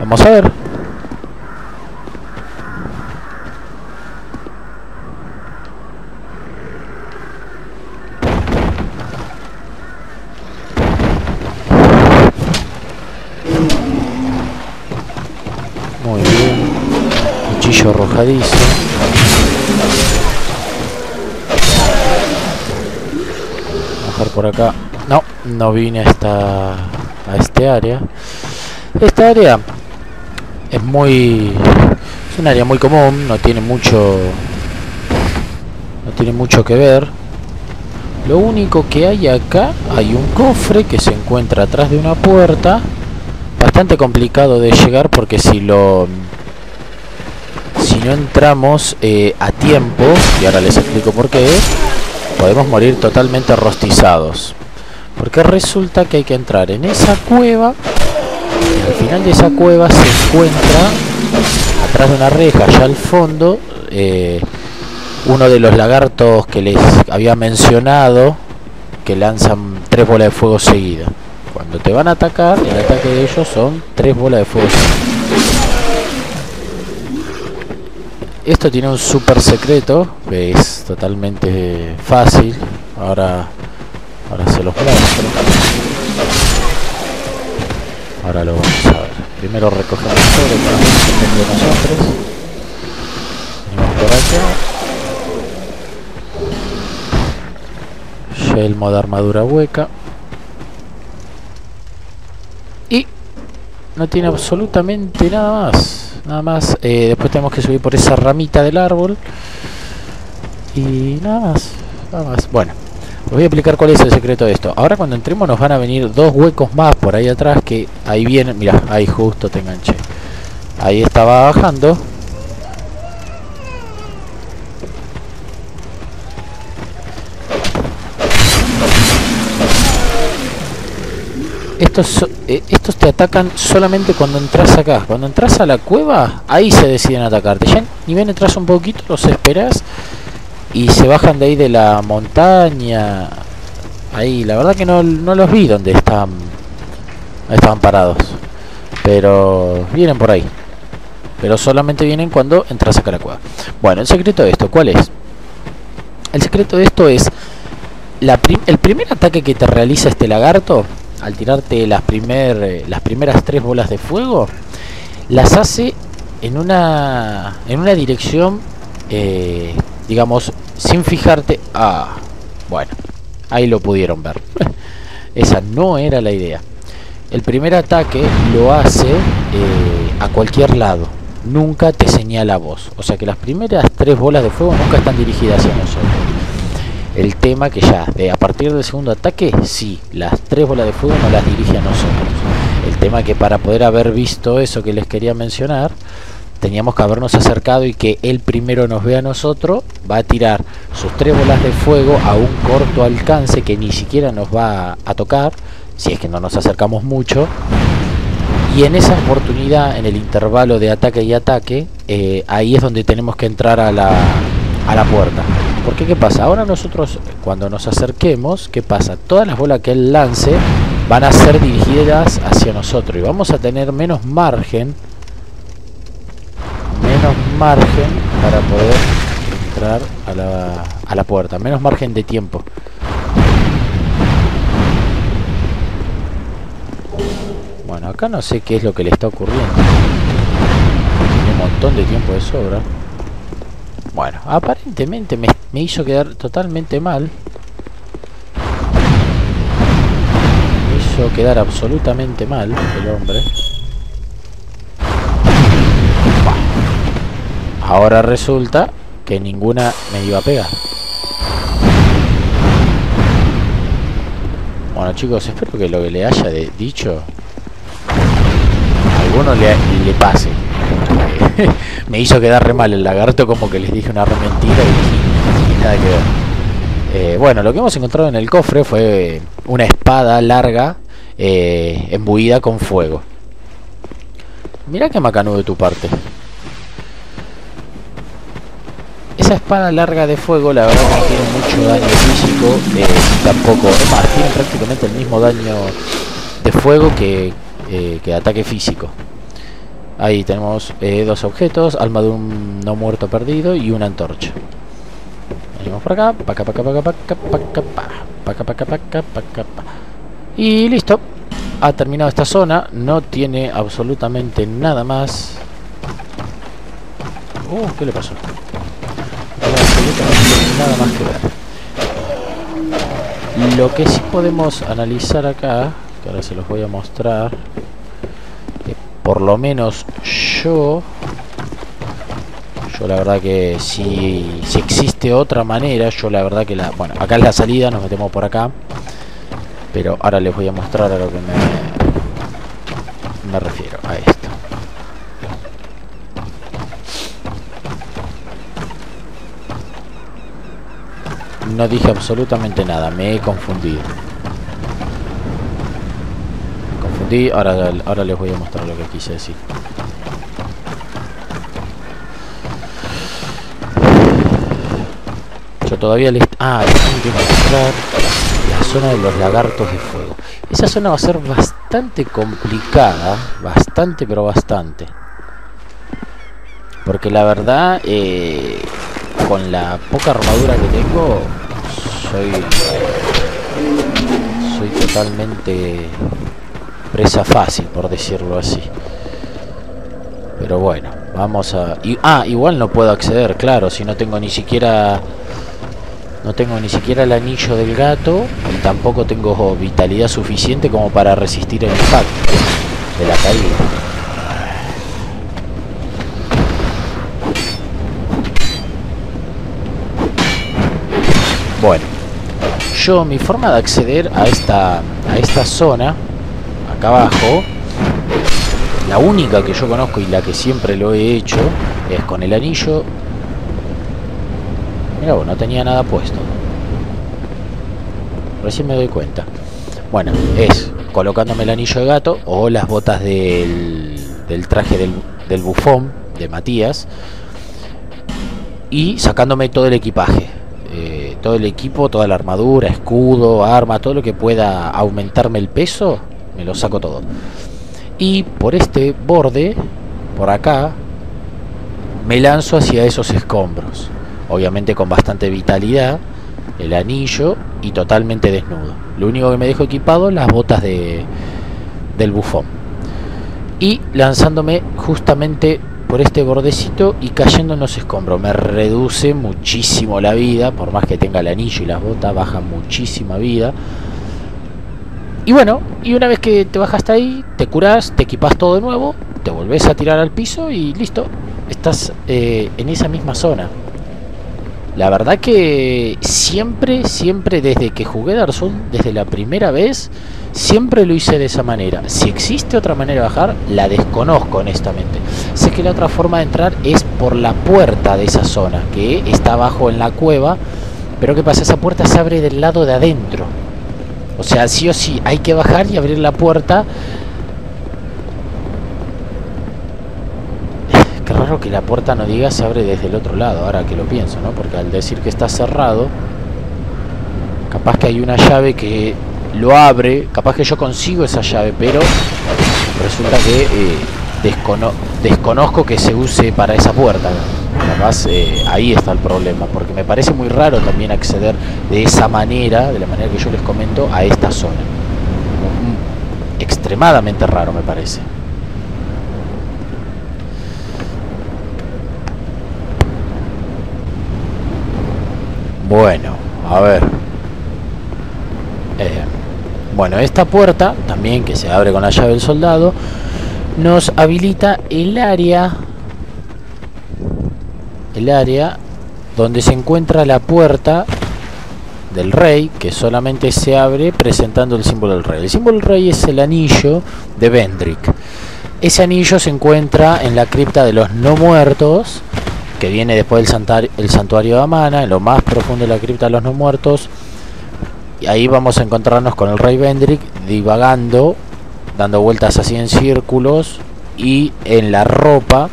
Vamos a ver. No, vine a esta a este área. Esta área es muy es un área muy común, no tiene mucho no tiene mucho que ver. Lo único que hay acá, hay un cofre que se encuentra atrás de una puerta, bastante complicado de llegar porque si lo si no entramos eh, a tiempo, y ahora les explico por qué, podemos morir totalmente rostizados. Porque resulta que hay que entrar en esa cueva y al final de esa cueva se encuentra atrás de una reja allá al fondo eh, uno de los lagartos que les había mencionado que lanzan tres bolas de fuego seguidas. Cuando te van a atacar el ataque de ellos son tres bolas de fuego seguidas. Esto tiene un super secreto que es totalmente fácil. Ahora ahora se los muestro Ahora lo vamos a ver. Primero recogemos todo lo que tenido nosotros. Venimos por acá. Yelmo de armadura hueca. Y no tiene absolutamente nada más. Nada más. Eh, después tenemos que subir por esa ramita del árbol. Y nada más. Nada más. Bueno. Voy a explicar cuál es el secreto de esto. Ahora cuando entremos nos van a venir dos huecos más por ahí atrás que ahí vienen. Mira, ahí justo te enganché. Ahí estaba bajando. Estos, eh, estos te atacan solamente cuando entras acá. Cuando entras a la cueva, ahí se deciden atacarte. Ya ni bien entras un poquito, los esperas y se bajan de ahí de la montaña. Ahí, la verdad que no, no los vi donde están, estaban parados. Pero vienen por ahí. Pero solamente vienen cuando entras a la. Bueno, el secreto de esto, ¿cuál es? El secreto de esto es la prim el primer ataque que te realiza este lagarto al tirarte las primer eh, las primeras tres bolas de fuego las hace en una en una dirección eh, digamos sin fijarte ah bueno ahí lo pudieron ver. Esa no era la idea. El primer ataque lo hace eh, a cualquier lado. Nunca te señala vos. O sea que las primeras tres bolas de fuego nunca están dirigidas hacia nosotros. El tema que ya de a partir del segundo ataque sí las tres bolas de fuego no las dirige a nosotros. El tema que para poder haber visto eso que les quería mencionar teníamos que habernos acercado y que él primero nos vea a nosotros va a tirar sus tres bolas de fuego a un corto alcance que ni siquiera nos va a tocar si es que no nos acercamos mucho. Y en esa oportunidad en el intervalo de ataque y ataque eh, ahí es donde tenemos que entrar a la, a la puerta. Porque qué pasa ahora nosotros cuando nos acerquemos qué pasa todas las bolas que él lance van a ser dirigidas hacia nosotros y vamos a tener menos margen menos margen para poder entrar a la, a la puerta. Menos margen de tiempo. Bueno acá no sé qué es lo que le está ocurriendo. Tiene un montón de tiempo de sobra. Bueno aparentemente me, me hizo quedar totalmente mal. Me hizo quedar absolutamente mal el hombre Ahora resulta que ninguna me iba a pegar. Bueno chicos, espero que lo que le haya dicho a alguno le, pase. me hizo quedar re mal el lagarto como que les dije una re mentira y, nada que ver. Eh, bueno, lo que hemos encontrado en el cofre fue una espada larga eh, embuida con fuego. Mira que macanudo de tu parte. Esa espada larga de fuego, la verdad que tiene mucho daño físico, eh, tampoco, es más, tiene prácticamente el mismo daño de fuego que, eh, que ataque físico. Ahí tenemos eh, dos objetos, alma de un no muerto perdido y una antorcha. Venimos por acá, paca, paca, paca, paca, paca, pa, paca, paca, paca, paca, pa. Y listo. Ha terminado esta zona. No tiene absolutamente nada más. Uh, ¿qué le pasó? Nada más que ver. Lo que sí podemos analizar acá, que ahora se los voy a mostrar, que por lo menos yo yo la verdad que si, si existe otra manera, yo la verdad que la... Bueno, acá es la salida, nos metemos por acá. Pero ahora les voy a mostrar a lo que me, me refiero, a esto. No dije absolutamente nada, me he confundido. Me confundí, ahora, ahora les voy a mostrar lo que quise decir. Yo todavía les... Ah, tengo que mostrar la zona de los lagartos de fuego. Esa zona va a ser bastante complicada. Bastante, pero bastante. Porque la verdad, eh, con la poca armadura que tengo, soy... Soy totalmente presa fácil, por decirlo así. Pero bueno, vamos a... ah, igual no puedo acceder, claro, si no tengo ni siquiera... No tengo ni siquiera el anillo del gato y tampoco tengo vitalidad suficiente como para resistir el impacto de la caída. Bueno, yo mi forma de acceder a esta a esta zona acá abajo la única que yo conozco y la que siempre lo he hecho es con el anillo Mira vos, no tenía nada puesto. Recién me doy cuenta. Bueno, es colocándome el anillo de gato o las botas del, del traje del, del bufón de Matías y sacándome todo el equipaje. Todo el equipo, toda la armadura, escudo, arma, todo lo que pueda aumentarme el peso, me lo saco todo. Y por este borde, por acá, me lanzo hacia esos escombros. Obviamente con bastante vitalidad, el anillo y totalmente desnudo. Lo único que me dejo equipado las botas de, del bufón. Y lanzándome justamente por este bordecito y cayendo en los escombros. Me reduce muchísimo la vida, por más que tenga el anillo y las botas, baja muchísima vida. Y bueno, y una vez que te bajaste ahí, te curas, te equipas todo de nuevo, te volvés a tirar al piso y listo. Estás eh, en esa misma zona. La verdad que siempre, siempre desde que jugué Dark Souls, desde la primera vez, siempre lo hice de esa manera. Si existe otra manera de bajar, la desconozco honestamente. Sé que la otra forma de entrar es por la puerta de esa zona, que está abajo en la cueva, pero ¿qué pasa? Esa puerta se abre del lado de adentro. O sea, sí o sí, hay que bajar y abrir la puerta. Qué raro que la puerta no diga se abre desde el otro lado, ahora que lo pienso, ¿no? Porque al decir que está cerrado, capaz que hay una llave que lo abre, capaz que yo consigo esa llave, pero resulta que eh, descono- desconozco que se use para esa puerta. Capaz eh, ahí está el problema, porque me parece muy raro también acceder de esa manera, de la manera que yo les comento, a esta zona. Mm, Extremadamente raro me parece. Bueno, a ver. Eh, bueno, esta puerta, también que se abre con la llave del soldado, nos habilita el área. El área donde se encuentra la puerta del rey que solamente se abre presentando el símbolo del rey. El símbolo del rey es el anillo de Vendrick. Ese anillo se encuentra en la cripta de los no muertos, que viene después del santuario, el santuario de Amana, en lo más profundo de la cripta de los no muertos. Y ahí vamos a encontrarnos con el rey Vendrick divagando, dando vueltas así en círculos y en la ropa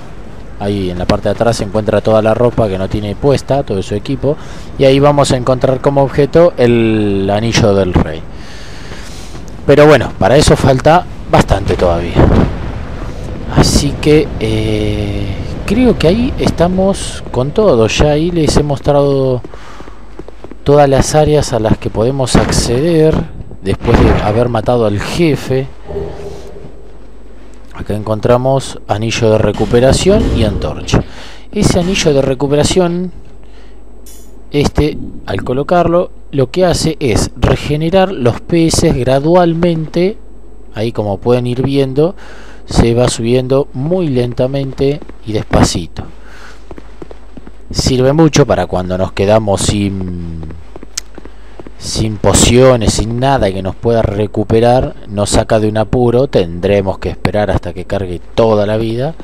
ahí en la parte de atrás se encuentra toda la ropa que no tiene puesta, todo su equipo, y ahí vamos a encontrar como objeto el anillo del rey. Pero bueno, para eso falta bastante todavía. Así que eh, creo que ahí estamos con todo. Ya ahí les he mostrado todas las áreas a las que podemos acceder después de haber matado al jefe. Acá encontramos anillo de recuperación y antorcha. Ese anillo de recuperación, este, al colocarlo, lo que hace es regenerar los PS gradualmente. Ahí como pueden ir viendo, se va subiendo muy lentamente y despacito. Sirve mucho para cuando nos quedamos sin sin pociones, sin nada que nos pueda recuperar, nos saca de un apuro, tendremos que esperar hasta que cargue toda la vida,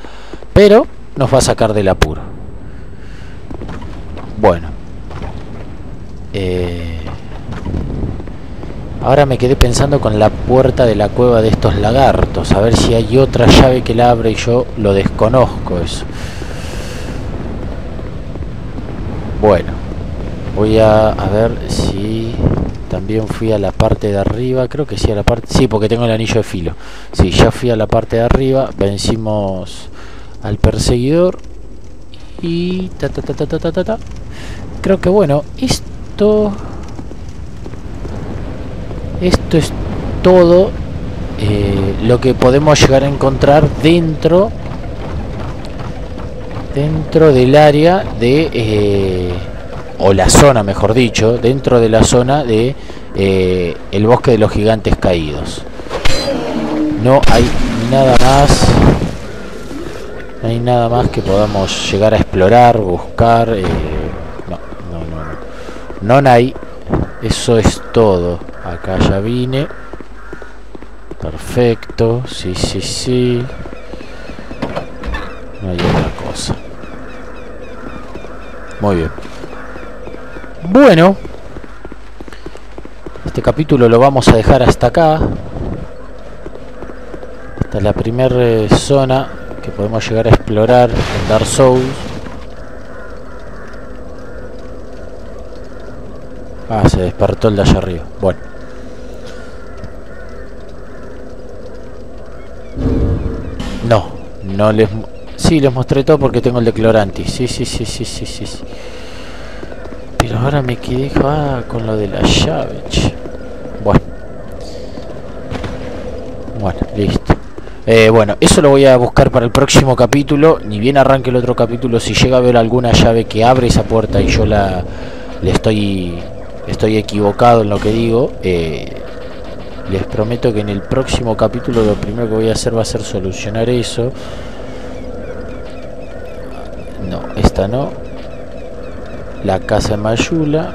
pero nos va a sacar del apuro. Bueno. Eh, ahora me quedé pensando con la puerta de la cueva de estos lagartos, a ver si hay otra llave que la abre y yo lo desconozco eso. Bueno, voy a, a ver si también fui a la parte de arriba, creo que sí a la parte, sí, porque tengo el anillo de filo. Sí, ya fui a la parte de arriba, vencimos al perseguidor y ta ta ta ta ta ta ta. Creo que bueno, esto esto es todo eh, lo que podemos llegar a encontrar dentro dentro del área de eh, o la zona mejor dicho, dentro de la zona de eh, el bosque de los gigantes caídos. No hay nada más, no hay nada más que podamos llegar a explorar, buscar. No, no, no, no. No hay. Eso es todo. Acá ya vine. Perfecto. Sí, sí, sí. No hay otra cosa. Muy bien. Bueno, este capítulo lo vamos a dejar hasta acá. Esta es la primera eh, zona que podemos llegar a explorar en Dark Souls. Ah, se despertó el de allá arriba. Bueno. No, no les... Sí, les mostré todo porque tengo el de Cloranti. Sí, sí, sí, sí, sí, sí. Pero ahora me quedé ah, con lo de la llave. Bueno. Bueno, listo. Eh, bueno, eso lo voy a buscar para el próximo capítulo. Ni bien arranque el otro capítulo, si llega a ver alguna llave que abre esa puerta y yo la le estoy estoy equivocado en lo que digo, eh, les prometo que en el próximo capítulo lo primero que voy a hacer va a ser solucionar eso. No, esta no la casa de Mayula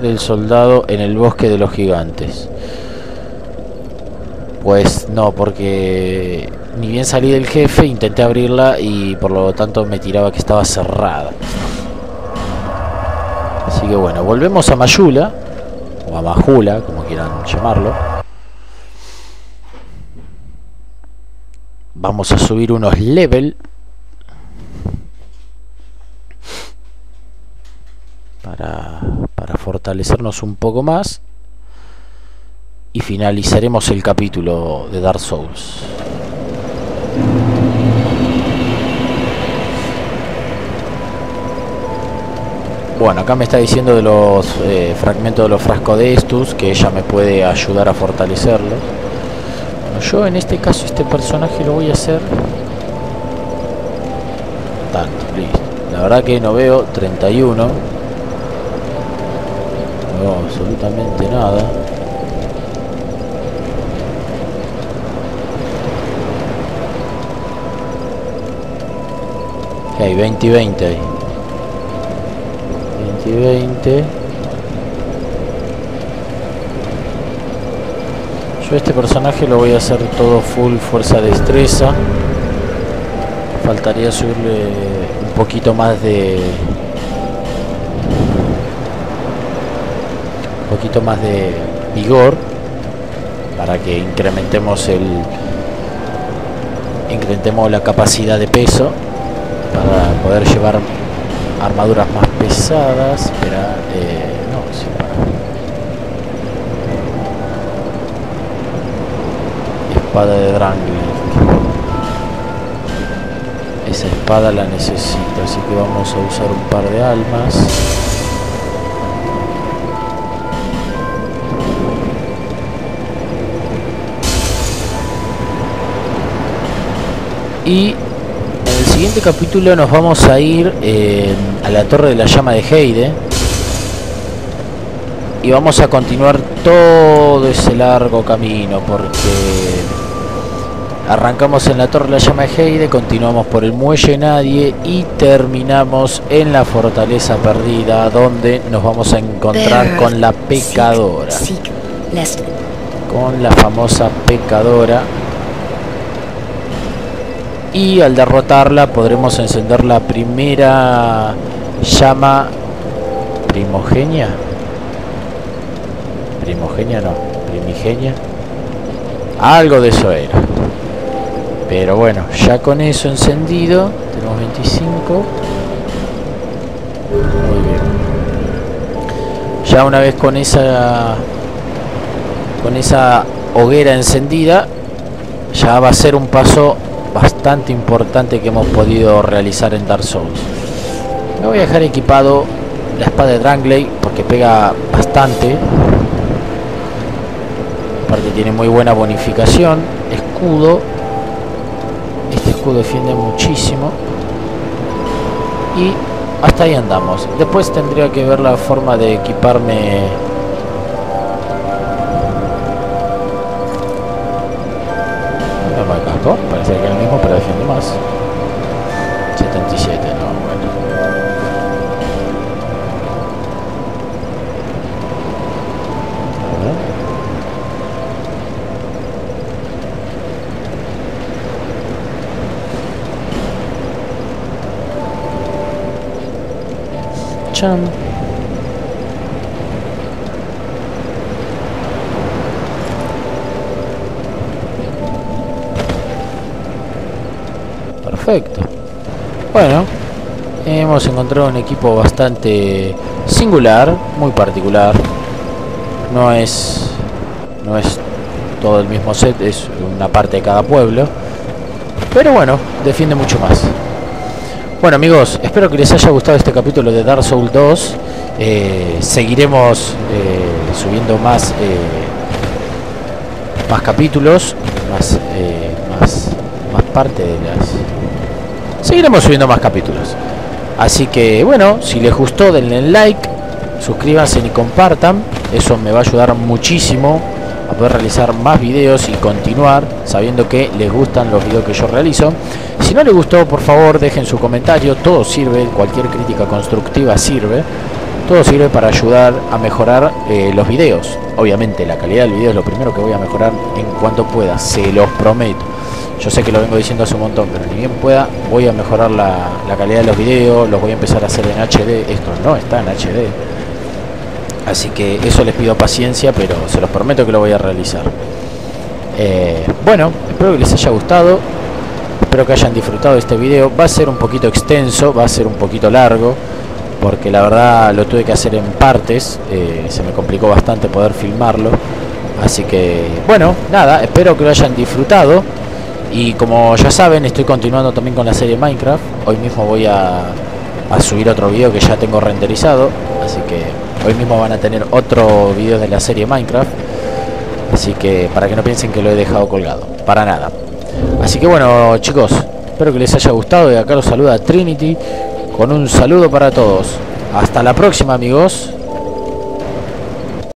del soldado en el bosque de los gigantes. Pues no, porque ni bien salí del jefe, intenté abrirla y por lo tanto me tiraba que estaba cerrada. Así que bueno, volvemos a Mayula, o como quieran llamarlo. Vamos a subir unos level para, para fortalecernos un poco más y finalizaremos el capítulo de Dark Souls. Bueno, acá me está diciendo de los eh, fragmentos de los frascos de Estus que ella me puede ayudar a fortalecerlo. Bueno, yo en este caso este personaje lo voy a hacer tanto, listo. La verdad que no veo 31 no absolutamente nada. Hay 20 y 20 ahí. Y 20. Yo este personaje lo voy a hacer todo full fuerza destreza. Faltaría subirle un poquito más de un poquito más de vigor para que incrementemos el incrementemos la capacidad de peso para poder llevar armaduras más pesadas no sí, para. espada de Drangling esa espada la necesito así que vamos a usar un par de almas Y siguiente capítulo nos vamos a ir eh, a la Torre de la Llama de Heide. Y vamos a continuar todo ese largo camino porque arrancamos en la Torre de la Llama de Heide, continuamos por el Muelle Nadie y terminamos en la Fortaleza Perdida donde nos vamos a encontrar con la pecadora. Con la famosa pecadora y al derrotarla podremos encender la primera llama primogenia. Primogenia no primigenia. Algo de eso era. Pero bueno ya con eso encendido tenemos 25 muy bien. Ya una vez con esa con esa hoguera encendida ya va a ser un paso bastante importante que hemos podido realizar en Dark Souls. Me voy a dejar equipado la espada de Drangley porque pega bastante. Aparte tiene muy buena bonificación. Escudo. Este escudo defiende muchísimo. Y hasta ahí andamos. Después tendría que ver la forma de equiparme hemos encontrado un equipo bastante singular, muy particular. No es no es todo el mismo set, es una parte de cada pueblo. Pero bueno, defiende mucho más. Bueno amigos, espero que les haya gustado este capítulo de Dark Souls 2. Eh, seguiremos eh, subiendo más eh, más capítulos, más, más, más parte de las seguiremos subiendo más capítulos. Así que bueno, si les gustó denle like, suscríbanse y compartan, eso me va a ayudar muchísimo a poder realizar más videos y continuar sabiendo que les gustan los videos que yo realizo. Si no les gustó, por favor dejen su comentario, todo sirve, cualquier crítica constructiva sirve. Todo sirve para ayudar a mejorar eh, los videos. Obviamente la calidad del video es lo primero que voy a mejorar en cuanto pueda, se los prometo. Yo sé que lo vengo diciendo hace un montón, pero ni bien pueda, voy a mejorar la, calidad de los videos, los voy a empezar a hacer en HD. Esto no está en HD. Así que eso les pido paciencia, pero se los prometo que lo voy a realizar. Eh, bueno, espero que les haya gustado. Espero que hayan disfrutado de este video. Va a ser un poquito extenso, va a ser un poquito largo, porque la verdad lo tuve que hacer en partes. Eh, se me complicó bastante poder filmarlo. Así que, bueno, nada, espero que lo hayan disfrutado. Y como ya saben, estoy continuando también con la serie Minecraft. Hoy mismo voy a, subir otro video que ya tengo renderizado. Así que hoy mismo van a tener otro video de la serie Minecraft. Así que para que no piensen que lo he dejado colgado. Para nada. Así que bueno chicos, espero que les haya gustado. Y acá los saluda Trinity con un saludo para todos. Hasta la próxima amigos.